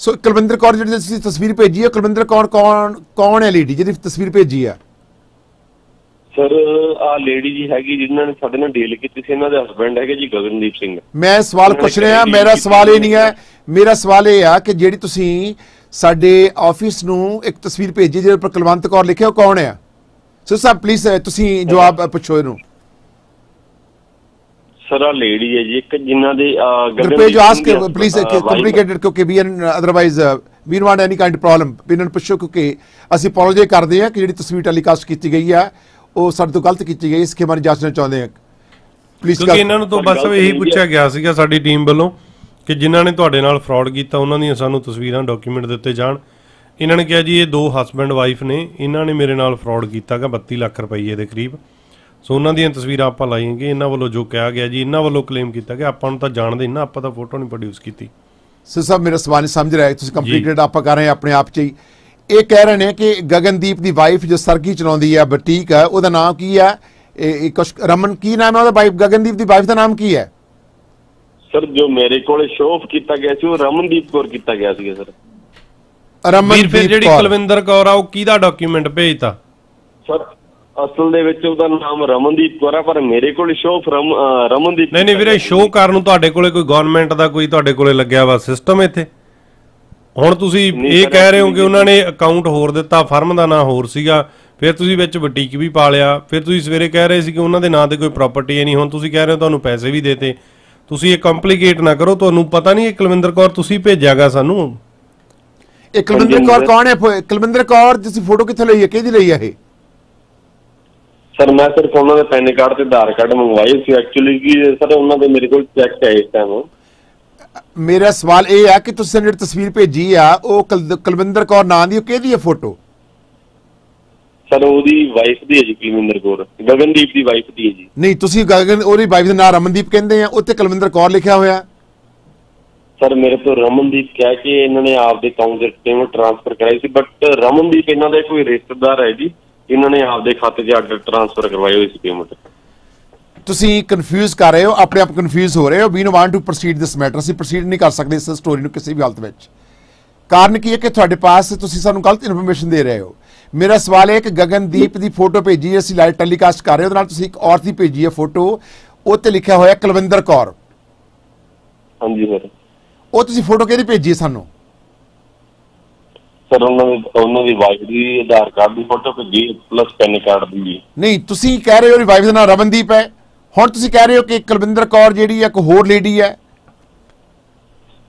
ਸੋ ਕੁਲਵਿੰਦਰ ਕੌਰ ਜਿਹੜੀ ਤੁਸੀਂ ਤਸਵੀਰ ਭੇਜੀ ਹੈ ਕੁਲਵਿੰਦਰ ਕੌਰ ਕੌਣ ਕੌਣ ਹੈ ਲੇਡੀ ਜਿਹਦੀ ਤਸਵੀਰ ਭੇਜੀ ਆ ਸਰ ਆ ਲੇਡੀ ਜੀ ਹੈਗੀ ਜਿਨ੍ਹਾਂ ਨੇ ਸਾਡੇ ਨਾਲ ਡੀਲ ਕੀਤੀ ਸੀ ਇਹਨਾਂ ਦੇ ਹਸਬੰਡ ਹੈਗੇ ਜੀ ਗਗਨਦੀਪ ਸਿੰਘ। ਮੈਂ ਸਵਾਲ ਪੁੱਛ ਰਿਹਾ ਮੇਰਾ ਸਵਾਲ ਇਹ ਨਹੀਂ ਹੈ। ਮੇਰਾ ਸਵਾਲ ਇਹ ਆ ਕਿ ਜਿਹੜੀ ਤੁਸੀਂ ਸਾਡੇ ਆਫਿਸ ਨੂੰ ਇੱਕ ਤਸਵੀਰ ਭੇਜੀ ਜਿਹਦੇ ਉੱਪਰ ਕੁਲਵੰਤ ਕੌਰ ਲਿਖਿਆ ਉਹ ਕੌਣ ਹੈ? ਸੋ ਸਾਹਿਬ ਪਲੀਜ਼ ਤੁਸੀਂ ਜਵਾਬ ਪੁੱਛੋ ਇਹਨੂੰ। ਸਰ ਆ ਲੇਡੀ ਹੈ ਜੀ ਇੱਕ ਜਿਨ੍ਹਾਂ ਦੇ ਦੀ, please, ਅਹ, wife- complicated ਕਿਉਂਕਿ ਵੀ otherwise we want any kind problem ਵੀ ਨੂੰ ਪੁੱਛੋ ਕਿਉਂਕਿ ਅਸੀਂ ਅਪੋਲੋਜਾਈਜ਼ ਕਰਦੇ ਹਾਂ ਕਿ ਜਿਹੜੀ ਤਸਵੀਰ ਟੈਲੀਕਾਸਟ ਕੀਤੀ ਗਈ ਹੈ ਉਹ ਸਾਡੇ ਤੋਂ ਗਲਤ ਕੀਤੀ ਗਈ ਇਸ ਕੇ ਬਾਰੇ ਜਾਂਚਣਾ ਚਾਹੁੰਦੇ ਹਾਂ। ਪਲੀਜ਼ ਕਿਉਂਕਿ ਇਹਨਾਂ ਨੂੰ ਤਾਂ ਤੁਹਾਡੀ ਬਸ ਇਹੀ ਪੁੱਛਿਆ ਗਿਆ ਸੀਗਾ ਸਾਡੀ ਟੀਮ ਵੱਲੋਂ ਕਿ ਜਿਨ੍ਹਾਂ ਨੇ ਤੁਹਾਡੇ ਨਾਲ ਫਰਾਡ ਕੀਤਾ ਉਹਨਾਂ ਦੀਆਂ ਸਾਨੂੰ ਤਸਵੀਰਾਂ ਡਾਕੂਮੈਂਟ ਦਿੱਤੇ ਜਾਣ। ਇਹਨਾਂ ਨੇ ਕਿਹਾ ਜੀ ਇਹ ਦੋ ਹਸਬੰਡ ਵਾਈਫ ਨੇ ਇਹਨਾਂ ਨੇ ਮੇਰੇ ਨਾਲ ਫਰਾਡ ਕੀਤਾਗਾ 32 ਲੱਖ ਰੁਪਏ ਦੇ ਕਰੀਬ। ਸੋ ਉਹਨਾਂ ਦੀਆਂ ਤਸਵੀਰਾਂ ਆਪਾਂ ਲਾਈਆਂਗੇ ਇਹਨਾਂ ਵੱਲੋਂ ਜੋ ਕਿਹਾ ਗਿਆ ਜੀ ਇਹਨਾਂ ਵੱਲੋਂ ਕਲੇਮ ਕੀਤਾ ਕਿ ਆਪਾਂ ਨੂੰ ਤਾਂ ਜਾਣਦੇ ਨਾ ਆਪਾਂ ਤਾਂ ਫੋਟੋ ਨਹੀਂ ਪ੍ਰੋਡਿਊਸ ਕੀਤੀ। ਸੋ ਸਭ ਮੇਰਾ ਸਵਾਲ ਨਹੀਂ ਸਮਝ ਰਿਹਾ ਤੁਸੀਂ ਕੰਪਲੀਟਡ ਆਪਾਂ ਕਰ ਰਹੇ ਆਪਣੇ ਆਪ ਚ ਹੀ। ਇਹ ਕਹਿ ਰਹੇ ਨੇ ਕਿ ਗਗਨਦੀਪ ਦੀ ਵਾਈਫ ਜੋ ਸਰਗੀ ਚਲਾਉਂਦੀ ਹੈ ਬੁਟੀਕ ਹੈ ਉਹਦਾ ਨਾਮ ਕੀ ਹੈ ਇਹ ਕੁਛ ਰਮਨ ਕੀ ਨਾਮ ਹੈ ਉਹਦਾ ਵਾਈਫ ਗਗਨਦੀਪ ਦੀ ਵਾਈਫ ਦਾ ਨਾਮ ਕੀ ਹੈ? ਸਰ ਜੋ ਮੇਰੇ ਕੋਲੇ ਸ਼ੋਅ ਕੀਤਾ ਗਿਆ ਸੀ ਉਹ ਰਮਨਦੀਪ ਕੌਰ ਕੀਤਾ ਗਿਆ ਸੀ ਸਰ। ਰਮਨਦੀਪ ਜਿਹੜੀ ਕੁਲਵਿੰਦਰ ਕੌਰ ਆ ਉਹ ਕਿਹਦਾ ਡਾਕੂਮੈਂਟ ਭੇਜਤਾ? ਸਰ ਅਸਲ ਦੇ ਵਿੱਚ ਉਹਦਾ ਨਾਮ ਰਮਨਦੀਪ ਕੌਰ ਪਰ ਮੇਰੇ ਕੋਲ ਸ਼ੋਅ ਰਮਨਦੀਪ ਨਹੀਂ ਨਹੀਂ ਵੀਰੇ ਸ਼ੋਅ ਕਰਨ ਨੂੰ ਤੁਹਾਡੇ ਕੋਲੇ ਕੋਈ ਗਵਰਨਮੈਂਟ ਦਾ ਕੋਈ ਤੁਹਾਡੇ ਕੋਲੇ ਲੱਗਿਆ ਵਾ ਸਿਸਟਮ ਇੱਥੇ? ਹੁਣ ਤੁਸੀਂ ਇਹ ਕਹਿ ਰਹੇ ਹੋ ਕਿ ਉਹਨਾਂ ਨੇ ਅਕਾਊਂਟ ਹੋਰ ਦਿੱਤਾ ਫਰਮ ਦਾ ਨਾਂ ਹੋਰ ਸੀਗਾ ਫਿਰ ਤੁਸੀਂ ਵਿੱਚ ਬੁਟੀਕ ਵੀ ਪਾ ਲਿਆ ਫਿਰ ਤੁਸੀਂ ਸਵੇਰੇ ਕਹਿ ਰਹੇ ਸੀ ਕਿ ਉਹਨਾਂ ਦੇ ਨਾਂ ਤੇ ਕੋਈ ਪ੍ਰਾਪਰਟੀ ਨਹੀਂ ਹੁਣ ਤੁਸੀਂ ਕਹਿ ਰਹੇ ਹੋ ਤੁਹਾਨੂੰ ਪੈਸੇ ਵੀ ਦੇਤੇ। ਤੁਸੀਂ ਇਹ ਕੰਪਲਿਕੇਟ ਨਾ ਕਰੋ ਤੁਹਾਨੂੰ ਪਤਾ ਨਹੀਂ ਇਹ ਕੁਲਵਿੰਦਰ ਕੌਰ ਤੁਸੀਂ ਭੇਜਿਆਗਾ ਸਾਨੂੰ? ਇਹ ਕੁਲਵਿੰਦਰ ਕੌਰ। ਕੌਣ ਹੈ? ਕੁਲਵਿੰਦਰ ਕੌਰ ਤੁਸੀਂ ਫੋਟੋ ਕਿੱਥੋਂ ਲਈ ਹੈ? ਕਿਹਦੀ ਲਈ ਹੈ ਇਹ? ਸਰ ਮੈਂ ਸਿਰਫ ਉਹਨਾਂ ਦੇ ਪੈਨ ਕਾਰਡ ਤੇ ਆਧਾਰ ਕਾਰਡ ਮੰਗਵਾਏ ਸੀ ਐਕਚੁਅਲੀ ਕਿ ਸਰ ਉਹਨਾਂ ਦੇ ਮੇਰੇ ਕੋਲ ਚੈੱਕ ਹੈ ਇਸ ਟਾਈਮ ਮੇਰਾ ਸਵਾਲ ਇਹ ਹੈ ਕਿ ਤੁਸੀਂ ਜਿਹੜੀ ਤਸਵੀਰ ਭੇਜੀ ਆ ਉਹ ਕੁਲ- ਕੁਲਵਿੰਦਰ ਕੌਰ ਨਾਂ ਦੀ ਉਹ ਕਿਹਦੀ ਹੈ ਫੋਟੋ ਸਰ ਉਹਦੀ ਵਾਈਫ ਦੀ ਹੈ ਜੀ ਕੁਲਵਿੰਦਰ ਕੌਰ। ਗਗਨਦੀਪ ਦੀ ਵਾਈਫ ਦੀ ਹੈ ਜੀ। ਨਹੀਂ ਤੁਸੀਂ ਗਗਨ ਉਹਦੀ ਵਾਈਫ ਦਾ ਨਾਮ ਰਮਨਦੀਪ ਕਹਿੰਦੇ ਆ ਉੱਤੇ ਕੁਲਵਿੰਦਰ ਕੌਰ ਲਿਖਿਆ ਹੋਇਆ। ਸਰ ਮੇਰੇ ਤੋਂ ਰਮਨਦੀਪ ਕਹਿ ਕੇ ਇਹਨਾਂ ਨੇ ਆਪਦੇ ਦੇ ਪੇਮੈਂਟ ਟ੍ਰਾਂਸਫਰ ਕਰਾਈ ਸੀ ਬਟ ਰਮਨਦੀਪ ਇਹਨਾਂ ਦਾ ਕੋਈ ਰਿਸ਼ਤੇਦਾਰ ਹੈ ਜੀ। ਇਹਨਾਂ ਨੇ ਆਪਦੇ ਖਾਤੇ 'ਚ ਅੱਡ ਟ੍ਰਾਂਸਫਰ ਕਰਵਾਈ ਹੋਈ ਸੀ ਪੇਮੈਂਟ ਤੁਸੀਂ ਕਨਫਿਊਜ਼ ਕਰ ਰਹੇ ਹੋ ਆਪਣੇ ਆਪ ਕਨਫਿਊਜ਼ ਹੋ ਰਹੇ ਹੋ ਵੀ ਨੂੰ want to proceed this matter ਅਸੀਂ ਪ੍ਰੋਸੀਡ ਨਹੀਂ ਕਰ ਸਕਦੇ ਇਸ ਸਟੋਰੀ ਨੂੰ ਕਿਸੇ ਵੀ ਹਾਲਤ ਵਿੱਚ। ਕਾਰਨ ਕੀ ਹੈ ਕਿ ਤੁਹਾਡੇ ਪਾਸ ਤੁਸੀਂ ਸਾਨੂੰ ਗਲਤ ਇਨਫੋਰਮੇਸ਼ਨ ਦੇ ਰਹੇ ਹੋ। ਮੇਰਾ ਸਵਾਲ ਹੈ ਕਿ ਗਗਨਦੀਪ ਦੀ ਫੋਟੋ ਭੇਜੀ ਹੈ, ਅਸੀਂ ਲਾਈਵ ਟੈਲੀਕਾਸਟ ਕਰ ਰਹੇ ਹਾਂ ਉਹਦੇ ਨਾਲ ਤੁਸੀਂ ਇੱਕ ਔਰਤ ਦੀ ਭੇਜੀ ਹੈ ਫੋਟੋ ਉੱਤੇ ਲਿਖਿਆ ਹੋਇਆ ਕੁਲਵਿੰਦਰ ਕੌਰ। ਹਾਂਜੀ ਸਰ ਉਹ ਤੁਸੀਂ ਫੋਟੋ ਕਿਹਦੀ ਭੇਜੀ ਹੈ ਸਾਨੂੰ? ਸਰ ਉਹਨਾਂ ਦੇ ਉਹਨਾਂ ਦੀ ਵਾਈਫ ਦੀ ਆਧਾਰ ਕਾਰਡ ਦੀ ਫੋਟੋ ਭੇਜੀ ਪਲੱਸ ਪੈਨ ਕਾਰਡ ਦੀ ਜੀ। ਨਹੀਂ ਤੁਸੀਂ ਕਹਿ ਰਹੇ ਹੋ ਰਿਵਾਈਵ ਦਾ ਨਾਮ ਰਮਨਦੀਪ ਹੈ। ਹੁਣ ਤੁਸੀਂ ਕਹਿ ਰਹੇ ਹੋ ਕਿ ਕੁਲਵਿੰਦਰ ਕੌਰ ਜਿਹੜੀ ਹੈ ਇੱਕ ਹੋਰ ਲੇਡੀ ਹੈ।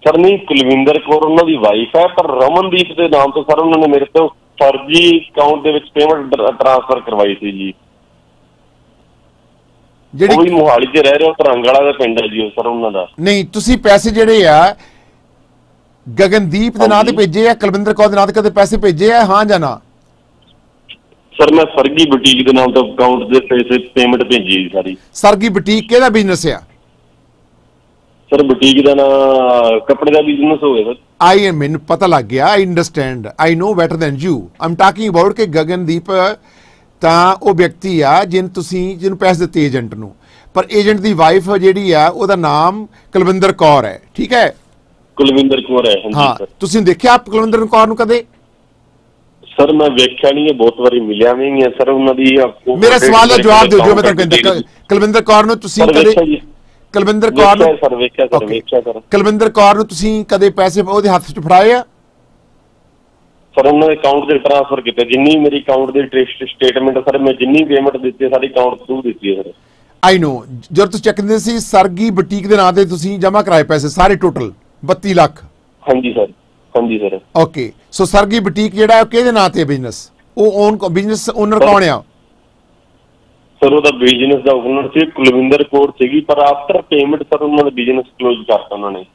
ਸਰ ਨਹੀਂ ਕੁਲਵਿੰਦਰ ਕੌਰ ਉਹਨਾਂ ਦੀ ਵਾਈਫ ਹੈ ਪਰ ਰਮਨਦੀਪ ਦੇ ਨਾਮ ਤੋਂ ਸਰ ਉਹਨਾਂ ਨੇ ਮੇਰੇ ਤੋਂ ਫਰਜ਼ੀ ਅਕਾਊਂਟ ਦੇ ਵਿੱਚ ਪੇਮੈਂਟ ਟ੍ਰਾਂਸਫਰ ਕਰਵਾਈ ਸੀ ਜੀ। ਉਹ ਵੀ ਜਿਹੜੀ ਮੋਹਾਲੀ 'ਚ ਰਹਿ ਰਹੇ ਹੋ ਤਰੰਗਾਲਾ ਦਾ ਪਿੰਡ ਹੈ ਜੀ ਉਹ ਸਰ ਉਹਨਾਂ ਦਾ। ਨਹੀਂ ਤੁਸੀਂ ਪੈਸੇ ਜਿਹੜੇ ਆ ਗਗਨਦੀਪ ਦੇ ਨਾਂ ਤੇ। ਭੇਜੇ ਆ ਕੁਲਵਿੰਦਰ ਕੌਰ ਦੇ ਨਾਂ ਤੇ ਕਦੇ ਪੈਸੇ ਭੇਜੇ ਆ ਹਾਂ ਜਾਂ ਨਾ? ਸਰ ਮੈਂ ਸਰਗੀ ਬੁਟੀਕ ਦੇ ਨਾਮ ਤੋਂ ਅਕਾਊਂਟ ਦੇ ਪੈਸੇ ਪੇਮੈਂਟ ਭੇਜੀ ਜੀ ਸਾਰੀ। ਸਰਗੀ ਬੁਟੀਕ ਕਿਹਦਾ ਬਿਜ਼ਨਸ ਆ? ਸਰ ਬੁਟੀਕ ਦਾ ਨਾਂ ਕੱਪੜੇ ਦਾ ਬਿਜ਼ਨਸ ਹੋਵੇ ਸਰ। ਆਈ ਮੈਨੂੰ ਪਤਾ ਲੱਗ ਗਿਆ I understand I know better than you I'm talking about ਕਿ ਗਗਨਦੀਪ ਤਾਂ ਉਹ ਵਿਅਕਤੀ ਆ ਜਿਨ ਤੁਸੀਂ ਜਿਹਨੂੰ ਪੈਸੇ ਦਿੱਤੇ ਏਜੰਟ ਨੂੰ। ਪਰ ਏਜੰਟ ਦੀ ਵਾਈਫ ਜਿਹੜੀ ਆ ਉਹਦਾ ਨਾਮ ਕੁਲਵਿੰਦਰ ਕੌਰ ਹੈ ਠੀਕ ਹੈ? ਕੁਲਵਿੰਦਰ ਕੌਰ ਹੈ ਹਾਂਜੀ ਹਾਂ ਸਰ। ਤੁਸੀਂ ਦੇਖਿਆ ਆਪ ਕੁਲਵਿੰਦਰ ਕੌਰ ਨੂੰ ਕਦੇ? ਸਰ ਮੈਂ ਵੇਖਿਆ ਨਹੀਂ ਹੈ ਬਹੁਤ ਵਾਰੀ ਮਿਲਿਆ ਵੀ ਨਹੀਂ ਹੈ। ਸਰ ਉਹਨਾਂ ਦੀ ਉਹ- ਮੇਰਾ ਸਵਾਲ ਦਾ ਜਵਾਬ ਦਿਓ ਜੋ ਮੈਂ ਤੁਹਾਨੂੰ ਕਹਿੰਦਾ ਕੁਲਵਿੰਦਰ ਕੌਰ ਨੂੰ ਤੁਸੀਂ ਕਦੇ ਕੁਲਵਿੰਦਰ ਕੌਰ ਨੂੰ ਸਰ ਵੇਖਿਆ ਸਰ Okay. ਵੇਖਿਆ ਸਰ। ਕੁਲਵਿੰਦਰ ਕੌਰ ਨੂੰ ਤੁਸੀਂ ਕਦੇ ਪੈਸੇ ਉਹਦੇ ਹੱਥ 'ਚ ਫੜਾਏ ਆ? ਸਰ ਉਹਨਾਂ ਦੇ ਅਕਾਊਂਟ ਦੇ ਟ੍ਰਾਂਸਫਰ ਕੀਤੇ। ਜਿੰਨੀ ਮੇਰੀ ਅਕਾਊਂਟ ਦੀ ਸਟੇਟਮੈਂਟ ਸਰ ਮੈਂ ਜਿੰਨੀ ਪੇਮੈਂਟ ਦਿੱਤੀ ਹੈ, ਸਾਰੀ ਅਕਾਊਂਟ ਥਰੂ ਦਿੱਤੀ ਹੈ ਸਰ। ਆਈ ਨੋ ਜਦੋਂ ਤੁਸੀਂ ਚੈੱਕ ਦਿੰਦੇ ਸੀ ਸਰਗੀ ਬੁਟੀਕ ਦੇ ਨਾਂ ਤੇ ਤੁਸੀਂ ਜਮ੍ਹਾਂ ਕਰਾਏ ਪੈਸੇ ਸਾਰੇ ਟੋਟਲ 32 ਲੱਖ? ਹਾਂਜੀ ਸਰ ਹਾਂਜੀ sir. Okay so Sargi boutique ਜਿਹੜਾ ਹੈ ਉਹ ਕਿਹਦੇ ਨਾਂ ਤੇ ਬਿਜ਼ਨਸ ਉਹ ਓਨ ਬਿਜ਼ਨਸ ਓਨਰ ਕੌਣ ਆ? ਸਰ ਉਹਦਾ ਬਿਜ਼ਨਸ ਦਾ ਓਨਰ ਸੀ ਕੁਲਵਿੰਦਰ ਕੌਰ ਸੀਗੀ ਪਰ ਆਫਟਰ ਪੇਮੈਂਟ ਸਰ ਉਹਨਾਂ ਦਾ ਬਿਜ਼ਨਸ ਕਲੋਜ਼ ਕਰਤਾ ਉਹਨਾਂ ਨੇ।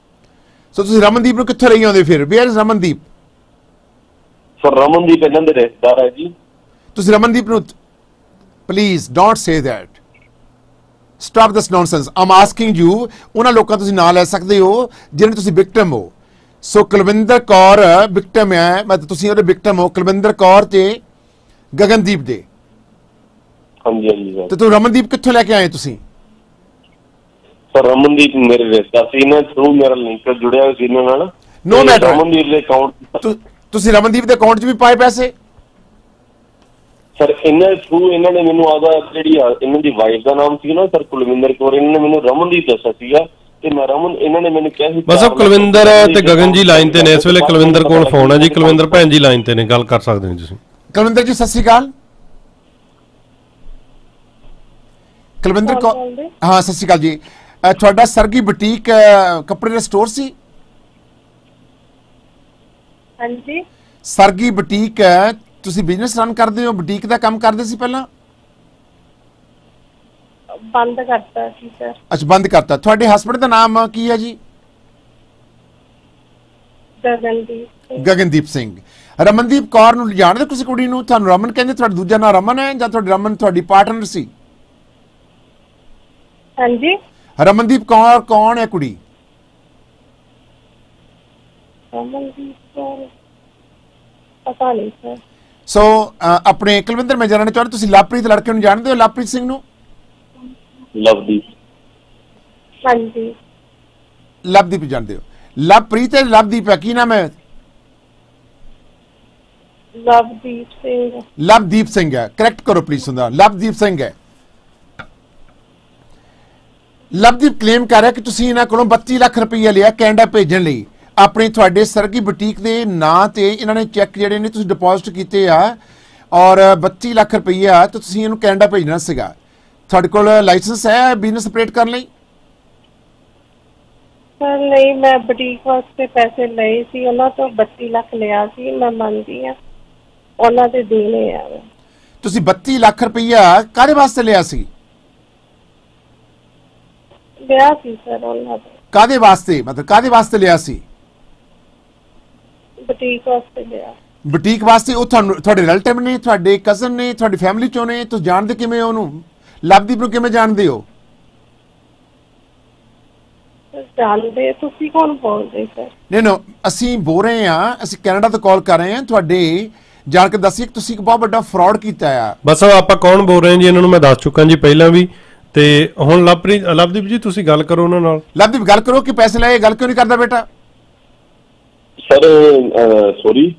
ਸੋ ਤੁਸੀਂ ਰਮਨਦੀਪ ਨੂੰ ਕਿੱਥੋਂ ਲਈ ਆਉਂਦੇ ਫਿਰ? Where is Ramandeep? Sir Ramandeep ਇਹਨਾਂ ਦੇ ਰਿਸ਼ਤੇਦਾਰ ਹੈ ਜੀ। ਤੁਸੀਂ ਰਮਨਦੀਪ ਨੂੰ please don't say that stop this nonsense I'm asking you ਉਹਨਾਂ ਲੋਕਾਂ ਤੁਸੀਂ ਨਾਂ ਲੈ ਸਕਦੇ ਹੋ ਜਿਹਨੇ ਤੁਸੀਂ ਵਿਕਟਮ ਹੋ ਸੋ ਕੁਲਵਿੰਦਰ ਕੌਰ ਵਿਕਟਮ ਹੈ ਮਤਲਬ ਤੁਸੀਂ ਉਹਦੇ ਵਿਕਟਮ ਹੋ ਕੁਲਵਿੰਦਰ ਕੌਰ ਤੇ ਗਗਨਦੀਪ ਦੇ ਹਾਂਜੀ ਹਾਂਜੀ ਸਰ ਤੇ ਤੂੰ ਰਮਨਦੀਪ ਕਿੱਥੋਂ ਲੈ ਕੇ ਆਏ ਤੁਸੀਂ ਸਰ ਰਮਨਦੀਪ ਮੇਰੇ ਰਿਸ਼ਤਾ ਸੀ ਇਹਨਾਂ ਥਰੂ ਮੇਰਾ ਲਿੰਕ ਜੁੜਿਆ ਸੀ ਇਹਨਾਂ ਨਾਲ ਤੇ matter. ਰਮਨਦੀਪ ਦੇ ਅਕਾਊਂਟ ਤੁਸੀਂ ਰਮਨਦੀਪ ਦੇ ਅਕਾਊਂਟ 'ਚ ਵੀ ਪਾਏ ਪੈਸੇ ਸਰ ਇਹਨਾਂ ਥਰੂ ਇਹਨਾਂ ਨੇ ਮੈਨੂੰ ਆਦਾ ਜਿਹੜੀ ਇਹਨਾਂ ਦੀ ਵਾਈਫ ਦਾ ਨਾਮ ਸੀ ਨਾ ਸਰ ਕੁਲਵਿੰਦਰ ਕੌਰ ਇਹਨਾਂ ਨੇ ਮੈਨੂੰ ਰਮਨਦੀਪ ਦੱਸਿਆ ਸੀਗਾ ਤੇ ਮੈਂ ਰਮਨ ਇਹਨਾਂ ਨੇ ਮੈਨੂੰ ਕਿਹਾ ਸੀ ਬਸ ਉਹ ਕੁਲਵਿੰਦਰ ਤੇ ਗਗਨ ਜੀ ਲਾਈਨ ਤੇ ਨੇ ਇਸ ਵੇਲੇ ਕੁਲਵਿੰਦਰ ਕੋਲ ਫੋਨ ਹੈ ਜੀ ਕੁਲਵਿੰਦਰ ਭੈਣ ਜੀ ਲਾਈਨ ਤੇ ਨੇ ਗੱਲ ਕਰ ਸਕਦੇ ਹੋ ਤੁਸੀਂ। ਕੁਲਵਿੰਦਰ ਜੀ ਸਤਿ ਸ਼੍ਰੀ ਅਕਾਲ। ਕੁਲਵਿੰਦਰ ਬੋਲਦੇ? ਹਾਂ ਸਤਿ ਸ਼੍ਰੀ ਅਕਾਲ ਜੀ। ਤੁਹਾਡਾ ਸਰਗੀ ਬੁਟੀਕ ਕੱਪੜੇ ਦਾ ਸਟੋਰ ਸੀ? ਹਾਂਜੀ। ਸਰਗੀ ਬੁਟੀਕ ਹੈ, ਤੁਸੀਂ ਬਿਜ਼ਨਸ ਰਨ ਕਰਦੇ ਹੋ ਬੁਟੀਕ ਦਾ ਕੰਮ ਕਰਦੇ ਸੀ ਪਹਿਲਾਂ? ਬੰਦ ਕਰਤਾ ਸੀ ਸਰ ਅੱਛਾ ਬੰਦ ਕਰਤਾ। ਤੁਹਾਡੇ ਹਸਬੰਡ ਦਾ ਨਾਮ ਕੀ ਹੈ ਜੀ? ਗਗਨਦੀਪ ਸਿੰਘ। ਗਗਨਦੀਪ ਸਿੰਘ। ਰਮਨਦੀਪ ਕੌਰ ਨੂੰ ਜਾਣਦੇ ਹੋ ਤੁਸੀਂ ਕੁੜੀ ਨੂੰ? ਤੁਹਾਨੂੰ ਰਮਨ ਕਹਿੰਦੇ ਤੁਹਾਡਾ ਦੂਜਾ ਨਾਮ ਰਮਨ ਹੈ ਜਾਂ ਤੁਹਾਡੀ ਰਮਨ ਤੁਹਾਡੀ ਪਾਰਟਨਰ ਸੀ? ਹਾਂਜੀ। ਰਮਨਦੀਪ ਕੌਰ ਕੌਣ ਹੈ ਕੁੜੀ? ਰਮਨਦੀਪ ਕੌਰ। ਪਤਾ ਨਹੀਂ ਸਰ ਸੋ ਅ, ਆਪਣੇ ਕੁਲਵਿੰਦਰ ਮੈਂ ਜਾਣਨਾ ਚਾਹੁੰਦਾ ਤੁਸੀਂ ਲਵਪ੍ਰੀਤ ਲੜਕੇ ਨੂੰ ਜਾਣਦੇ ਹੋ ਲਵਪ੍ਰੀਤ ਸਿੰਘ ਨੂੰ? ਲਵਦੀਪ। ਹਾਂਜੀ। ਲਵਦੀਪ ਜਾਣਦੇ ਹੋ। ਲਵਪ੍ਰੀਤ ਹੈ ਲਵਦੀਪ ਹੈ ਕੀ ਨਾਮ ਹੈ? ਲਵਦੀਪ ਸਿੰਘ। ਲਵਦੀਪ ਸਿੰਘ ਹੈ। ਕਰੈਕਟ ਕਰੋ ਪਲੀਜ਼ ਸੁਣਦਾ। ਲਵਦੀਪ ਸਿੰਘ ਹੈ। ਲਵਦੀਪ ਕਲੇਮ ਕਰ ਰਿਹਾ ਕਿ ਤੁਸੀਂ ਇਹਨਾਂ ਕੋਲੋਂ 32 ਲੱਖ ਰੁਪਈਆ ਲਿਆ ਕੈਨੇਡਾ ਭੇਜਣ ਲਈ। ਆਪਣੀ ਤੁਹਾਡੇ ਸਰਗੀ ਬੁਟੀਕ ਦੇ ਨਾਂ ਤੇ ਇਹਨਾਂ ਨੇ ਚੈੱਕ ਜਿਹੜੇ ਨੇ ਤੁਸੀਂ ਡਿਪੋਜ਼ਿਟ ਕੀਤੇ ਆ ਔਰ 32 ਲੱਖ ਰੁਪਈਆ ਤੇ ਤੁਸੀਂ ਇਹਨੂੰ ਕੈਨੇਡਾ ਭੇਜਣਾ ਸੀਗਾ। ਤੁਹਾਡੇ ਕੋਲ ਲਾਇਸੈਂਸ ਹੈ ਬਿਜ਼ਨਸ ਆਪਰੇਟ ਕਰਨ ਲਈ? ਸਰ ਨਹੀਂ ਮੈਂ ਬੁਟੀਕ ਵਾਸਤੇ ਪੈਸੇ ਲਏ ਸੀ ਉਹਨਾਂ ਤੋਂ 32 ਲੱਖ ਲਿਆ ਸੀ ਮੈਂ ਮੰਨਦੀ ਆ ਉਹਨਾਂ ਦੇ ਦੇਣੇ ਆ। ਤੁਸੀਂ 32 ਲੱਖ ਰੁਪਈਆ ਕਾਹਦੇ ਵਾਸਤੇ ਲਿਆ ਸੀ? ਲਿਆ ਸੀ ਸਰ ਉਹਨਾਂ ਤੋਂ। ਕਾਹਦੇ ਵਾਸਤੇ? ਮਤਲਬ ਕਾਹਦੇ ਵਾਸਤੇ ਲਿਆ ਸੀ? ਬੁਟੀਕ ਵਾਸਤੇ ਲਿਆ ਬੁਟੀਕ ਵਾਸਤੇ ਉਹ ਤੁਹਾਨੂੰ ਤੁਹਾਡੇ ਰਿਲੇਟਿਵ ਨੇ ਤੁਹਾਡੇ ਕਜ਼ਨ ਨੇ ਤੁਹਾਡੀ ਫੈਮਿਲੀ ਚੋਂ ਨੇ ਤੁਸੀਂ ਜਾਣਦੇ ਕਿਵੇਂ ਹੋ ਉਹਨੂੰ? ਲਵਦੀਪ ਨੂੰ ਕਿਵੇਂ ਜਾਣਦੇ ਹੋ? ਜਾਣਦੇ ਤੁਸੀਂ ਕੌਣ ਬੋਲਦੇ ਸਰ ਨਹੀਂ ਨੋ ਅਸੀਂ ਬੋਲ ਰਹੇ ਹਾਂ ਅਸੀਂ ਕੈਨੇਡਾ ਤੋਂ ਕਾਲ ਕਰ ਰਹੇ ਹਾਂ ਤੁਹਾਡੇ ਜਾਣ ਕੇ ਦੱਸਿਏ ਕਿ ਤੁਸੀਂ ਇੱਕ ਬਹੁਤ ਵੱਡਾ ਫਰਾਡ ਕੀਤਾ ਆ। ਬਸ ਆਪਾਂ ਕੌਣ ਬੋਲ ਰਹੇ ਹਾਂ ਜੀ ਇਹਨਾਂ ਨੂੰ ਮੈਂ ਦੱਸ ਚੁੱਕਾ ਜੀ ਪਹਿਲਾਂ ਵੀ। ਤੇ ਹੁਣ ਲਵਪ੍ਰੀਤ ਲਵਦੀਪ ਜੀ ਤੁਸੀਂ ਗੱਲ ਕਰੋ ਉਹਨਾਂ ਨਾਲ। ਲਵਦੀਪ ਗੱਲ ਕਰੋ ਕਿ ਪੈਸੇ ਲਏ ਗੱਲ ਕਿਉਂ ਨਹੀਂ ਕਰਦਾ ਬੇਟਾ? ਸਰ ਸੋਰੀ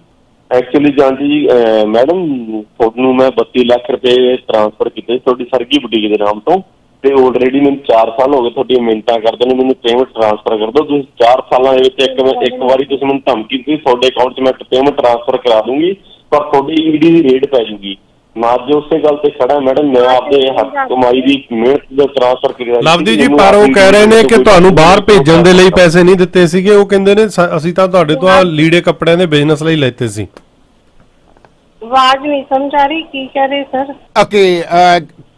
ਐਕਚੁਅਲੀ ਜਾਂਦੀ ਜੀ ਅਹ, ਮੈਡਮ ਤੁਹਾਨੂੰ ਮੈਂ 32 ਲੱਖ ਰੁਪਏ ਟ੍ਰਾਂਸਫਰ ਕੀਤੇ ਸੀ ਤੁਹਾਡੀ ਸਰਗੀ ਬੁਟੀਕ ਦੇ ਨਾਮ ਤੋਂ ਤੇ ਆਲਰੇਡੀ ਮੈਨੂੰ 4 ਸਾਲ ਹੋ ਗਏ ਤੁਹਾਡੀ ਮਿੰਟਾਂ ਕਰਦੇ ਨੇ ਮੈਨੂੰ ਪੇਮੈਂਟ ਟ੍ਰਾਂਸਫਰ ਕਰ ਦਿਓ। ਤੁਸੀਂ 4 ਸਾਲਾਂ ਦੇ ਵਿੱਚ ਇੱਕ ਇੱਕ ਵਾਰੀ ਤੁਸੀਂ ਮੈਨੂੰ ਧਮਕੀ ਦਿੱਤੀ ਤੁਹਾਡੇ ਅਕਾਊਂਟ 'ਚ ਮੈਂ ਪੇਮੈਂਟ ਟ੍ਰਾਂਸਫਰ ਕਰਾ ਦੂੰਗੀ ਪਰ ਤੁਹਾਡੀ ਈਡੀ ਦੀ ਰੇਟ ਪੈ ਜੂਗੀ। ਮੈਂ ਅੱਜ ਉਸੇ ਗੱਲ ਤੇ ਖੜਾ ਮੈਡਮ ਮੈਂ ਆਪਦੇ ਹੱਥ ਕਮਾਈ ਦੀ ਮਿਹਨਤ ਦਾ ਟ੍ਰਾਂਸਫਰ ਕਰਿਆ ਲਵਦੀਪ ਜੀ ਪਰ ਉਹ ਕਹਿ ਰਹੇ ਨੇ ਕਿ ਤੁਹਾਨੂੰ ਬਾਹਰ ਭੇਜਣ ਦੇ ਲਈ ਪੈਸੇ ਨਹੀਂ ਦਿੱਤੇ ਸੀਗੇ ਉਹ ਕਹਿੰਦੇ ਨੇ ਅਸੀਂ ਤਾਂ ਤੁਹਾਡੇ ਤੋਂ ਆਹ ਲੀੜੇ ਕੱਪੜਿਆਂ ਦੇ ਬਿਜ਼ਨਸ ਲਈ ਲੈਤੇ ਸੀ। ਆਵਾਜ਼ ਨਹੀਂ ਸਮਝ ਆ ਰਹੀ ਕੀ ਕਹਿ ਰਹੇ ਸਰ? ਓਕੇ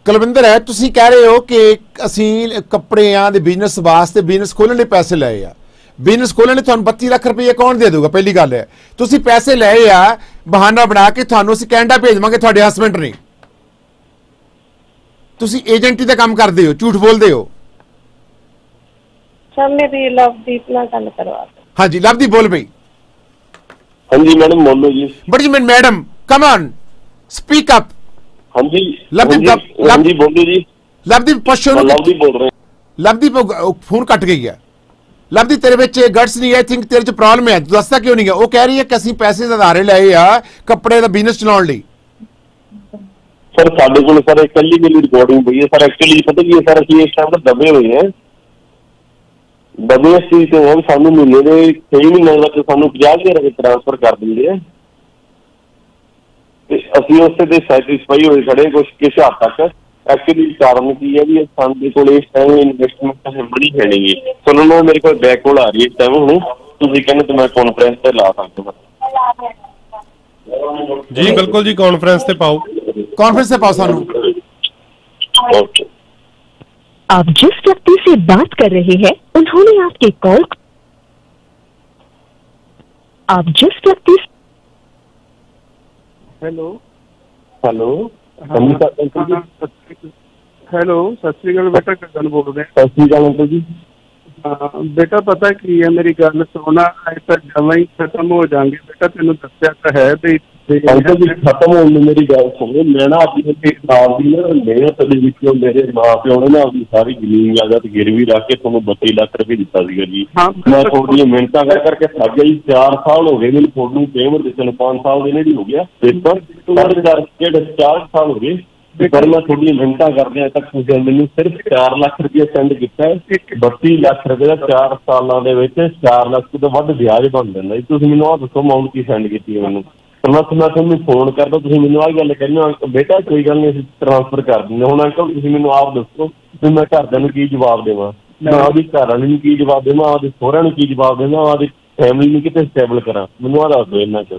ਕੁਲਵਿੰਦਰ ਹੈ ਤੁਸੀਂ ਕਹਿ ਰਹੇ ਹੋ ਕਿ ਅਸੀਂ ਕੱਪੜਿਆਂ ਦੇ ਬਿਜ਼ਨਸ ਵਾਸਤੇ ਬਿਜ਼ਨਸ ਖੋਲਣ ਲਈ ਪੈਸੇ ਲਏ ਆ। ਬਿਜ਼ਨਸ ਖੋਲਣ ਲਈ ਤੁਹਾਨੂੰ 32 ਲੱਖ ਰੁਪਏ ਕੌਣ ਦੇ ਦੇਊਗਾ? ਪਹਿਲੀ ਗੱਲ ਹੈ। ਤੁਸੀਂ ਪੈਸੇ ਲਏ ਆ ਬਹਾਨਾ ਬਣਾ ਕੇ ਤੁਹਾਨੂੰ ਅਸੀਂ ਕੈਨੇਡਾ ਭੇਜ ਦੇਵਾਂਗੇ ਤੁਹਾਡੇ ਹਸਬੰਡ ਨੇ। ਤੁਸੀਂ ਏਜੰਟੀ ਦਾ ਕੰਮ ਕਰਦੇ ਹੋ ਝੂਠ ਬੋਲਦੇ ਹੋ? ਸਰ ਮੇਰੀ ਲਵਦੀਪ ਨਾਲ ਗੱਲ ਕਰਵਾ ਹਾਂਜੀ ਲਵਦੀ ਬੋਲ ਬਈ। ਹਾਂਜੀ ਮੈਡਮ ਬੋਲੋ ਜੀ। ਬੜੀ minute madam come on speak up ਹਾਂਜੀ ਲਵਦੀਪ ਹਾਂਜੀ, ਬੋਲੋ ਜੀ। ਲਵਦੀਪ ਪੁੱਛੋ ਨੂੰ ਲਵਦੀਪ ਬੋਲ ਰਹੇ। ਲਵਦੀਪ ਫੋਨ ਕੱਟ ਗਈ ਹੈ। ਲਵਦੀਪ ਤੇਰੇ ਵਿੱਚ ਗਟਸ ਨਹੀਂ ਆਈ ਥਿੰਕ ਤੇਰੇ ਚ ਪ੍ਰੋਬਲਮ ਹੈ। ਤੂੰ ਦੱਸਦਾ ਕਿਉਂ ਨਹੀਂ ਹੈ? ਉਹ ਕਹਿ ਰਹੀ ਹੈ ਕਿ ਅਸੀਂ ਪੈਸੇ ਦੇ ਆਧਾਰੇ ਲਏ ਆ ਕੱਪੜੇ ਦਾ ਬਿਜ਼ਨਸ ਚਲਾਉਣ ਲਈ। ਸਰ ਸਾਡੇ ਕੋਲ ਸਰ ਇਕੱਲੀ ਮੇਰੀ ਰਿਕਾਰਡਿੰਗ ਪਈ ਹੈ। ਸਰ ਐਕਚੁਅਲੀ ਪਤਾ ਕੀ ਹੈ ਸਰ ਅਸੀਂ ਇਸ ਟਾਈਮ ਤਾਂ ਦਬੇ ਹੋਏ ਹਾਂ। ਦਬੇ ਇਸ ਚੀਜ਼ ਤੋਂ ਹਾਂ ਵੀ ਸਾਨੂੰ ਮਹੀਨੇ ਦੇ 6 ਮਹੀਨੇ ਤੱਕ ਸਾਨੂੰ 50000 ਰੁਪਏ ਟ੍ਰਾਂਸਫਰ ਕਰ ਦਿੰਦੇ ਆ। ਤੇ ਅਸੀਂ ਉਸੇ ਤੇ ਸੈਟੀਸਫਾਈ ਹੋਏ ਖੜੇ ਕੁਝ ਕਿਸੇ ਹੱਦ ਤੱਕ। ਐਕਚੁਅਲੀ ਕਾਰਨ ਕੀ ਹੈ ਵੀ ਸਾਡੇ ਕੋਲ ਇਸ ਟਾਈਮ ਇਨਵੈਸਟਮੈਂਟ ਹੈ ਬੜੀ ਹੈ ਨਹੀਂ ਸੁਣੋ ਨਾ ਮੇਰੇ ਕੋਲ ਬੈਕ ਕੋਲ ਆ ਰਹੀ ਹੈ ਇਸ ਟਾਈਮ ਹੁਣ ਤੁਸੀਂ ਕਹਿੰਦੇ ਤੇ ਮੈਂ ਕਾਨਫਰੰਸ ਤੇ ਲਾ ਸਕਦਾ ਜੀ ਬਿਲਕੁਲ ਜੀ ਕਾਨਫਰੰਸ ਤੇ ਪਾਓ ਕਾਨਫਰੰਸ ਤੇ ਪਾਓ ਸਾਨੂੰ ਓਕੇ आप जिस व्यक्ति से बात कर रहे हैं उन्होंने आपके कॉल आप जिस व्यक्ति से ਹੈਲੋ ਹੈਲੋ ਸਤਿ ਸ੍ਰੀ ਅਕਾਲ ਬੇਟਾ ਗਗਨ ਬੋਲ ਰਿਹਾ ਸਤਿ ਸ਼੍ਰੀ ਅਕਾਲ ਅੰਕਲ ਜੀ। ਬੇਟਾ ਪਤਾ ਕੀ ਹੈ ਮੇਰੀ ਗੱਲ ਸੁਣਾ ਅੱਜ ਤਾਂ ਜਮਾਂ ਹੀ ਖਤਮ ਹੋ ਜਾਣਗੇ। ਬੇਟਾ ਤੈਨੂੰ ਦੱਸਿਆ ਤਾਂ ਹੈ ਵੀ ਤੇ ਅੰਕਲ ਜੀ ਖਤਮ ਹੋਣ ਨੂੰ ਮੇਰੀ ਗੱਲ ਸੁਣੋ। ਮੈਂ ਨਾ ਆਪਣੀ ਤੇ ਨਾਲ ਦੀ ਨਾ ਮਿਹਨਤ ਦੇ ਵਿੱਚੋਂ ਮੇਰੇ ਮਾਂ ਪਿਓ ਨੇ ਨਾ ਆਪਣੀ ਸਾਰੀ ਜ਼ਮੀਨ ਜਾਇਦਾਦ ਗਿਰਵੀ ਰੱਖ ਕੇ ਤੁਹਾਨੂੰ 32 ਲੱਖ ਰੁਪਏ ਦਿੱਤਾ ਸੀਗਾ ਜੀ। ਮੈਂ ਤੁਹਾਡੀਆਂ ਮਿਹਨਤਾਂ ਕਰ ਕਰਕੇ ਥੱਕ ਜੀ। 4 ਸਾਲ ਹੋ ਗਏ ਮੈਨੂੰ ਤੁਹਾਨੂੰ ਪੇਮੈਂਟ ਦਿੱਤੇ ਨੂੰ 5 ਸਾਲ ਦੇ ਨੇੜੇ ਹੋ ਗਿਆ। ਪੇਪਰ ਸਾਡੇ ਚਾਰ ਜਿਹੜੇ 4 ਸਾਲ ਹੋ ਗਏ। ਤੇ ਮੈਂ ਤੁਹਾਡੀਆਂ ਮਿਹਨਤਾਂ ਕਰਦੇ ਆ ਤੱਕ ਤੁਸੀਂ ਮੈਨੂੰ ਸਿਰਫ 4 ਲੱਖ ਰੁਪਏ ਸੈਂਡ ਕੀਤਾ ਹੈ। 32 ਲੱਖ ਰੁਪਏ ਦਾ 4 ਸਾਲਾਂ ਦੇ ਵਿੱਚ 4 ਲੱਖ ਤੋਂ ਵੱਧ ਵਿਆਜ ਬਣ ਜਾਂਦਾ ਤੁਸੀਂ ਮੈਨੂੰ ਆਹ ਦੱਸੋ ਅਮਾਉਂਟ ਕੀ ਸੈਂਡ ਕੀਤੀ ਹੈ ਮੈਨੂੰ। ਤਾਂ ਮੈਂ ਤੁਹਾਨੂੰ ਫੋਨ ਕਰਦਾ, ਤੁਸੀਂ ਮੈਨੂੰ ਆਹ ਗੱਲ ਕਹਿੰਦੇ ਹੋ ਅੰਕ- ਬੇਟਾ, ਕੋਈ ਗੱਲ ਨਹੀਂ, ਅਸੀਂ ਟ੍ਰਾਂਸਫਰ ਕਰ ਦਿੰਦੇ ਹੁਣ ਅੰਕਲ, ਤੁਸੀਂ ਮੈਨੂੰ ਆਪ ਦੱਸੋ ਵੀ ਮੈਂ ਘਰਦਿਆਂ ਨੂੰ ਕੀ ਜਵਾਬ ਦੇਵਾਂ? ਮੈਂ ਆਪਦੀ ਘਰ ਵਾਲੀ ਨੂੰ ਕੀ ਜਵਾਬ ਦੇਵਾਂ, ਆਪਦੇ ਸਹੁਰਿਆਂ ਨੂੰ ਕੀ ਜਵਾਬ ਦੇਵਾਂ, ਆਪਦੀ ਫੈਮਿਲੀ ਨੂੰ ਕਿਤੇ ਸਟੇਬਲ ਕਰਾਂ? ਮੈਨੂੰ ਆਹ ਦੱਸ ਦਿਓ ਇਹਨਾਂ ਚ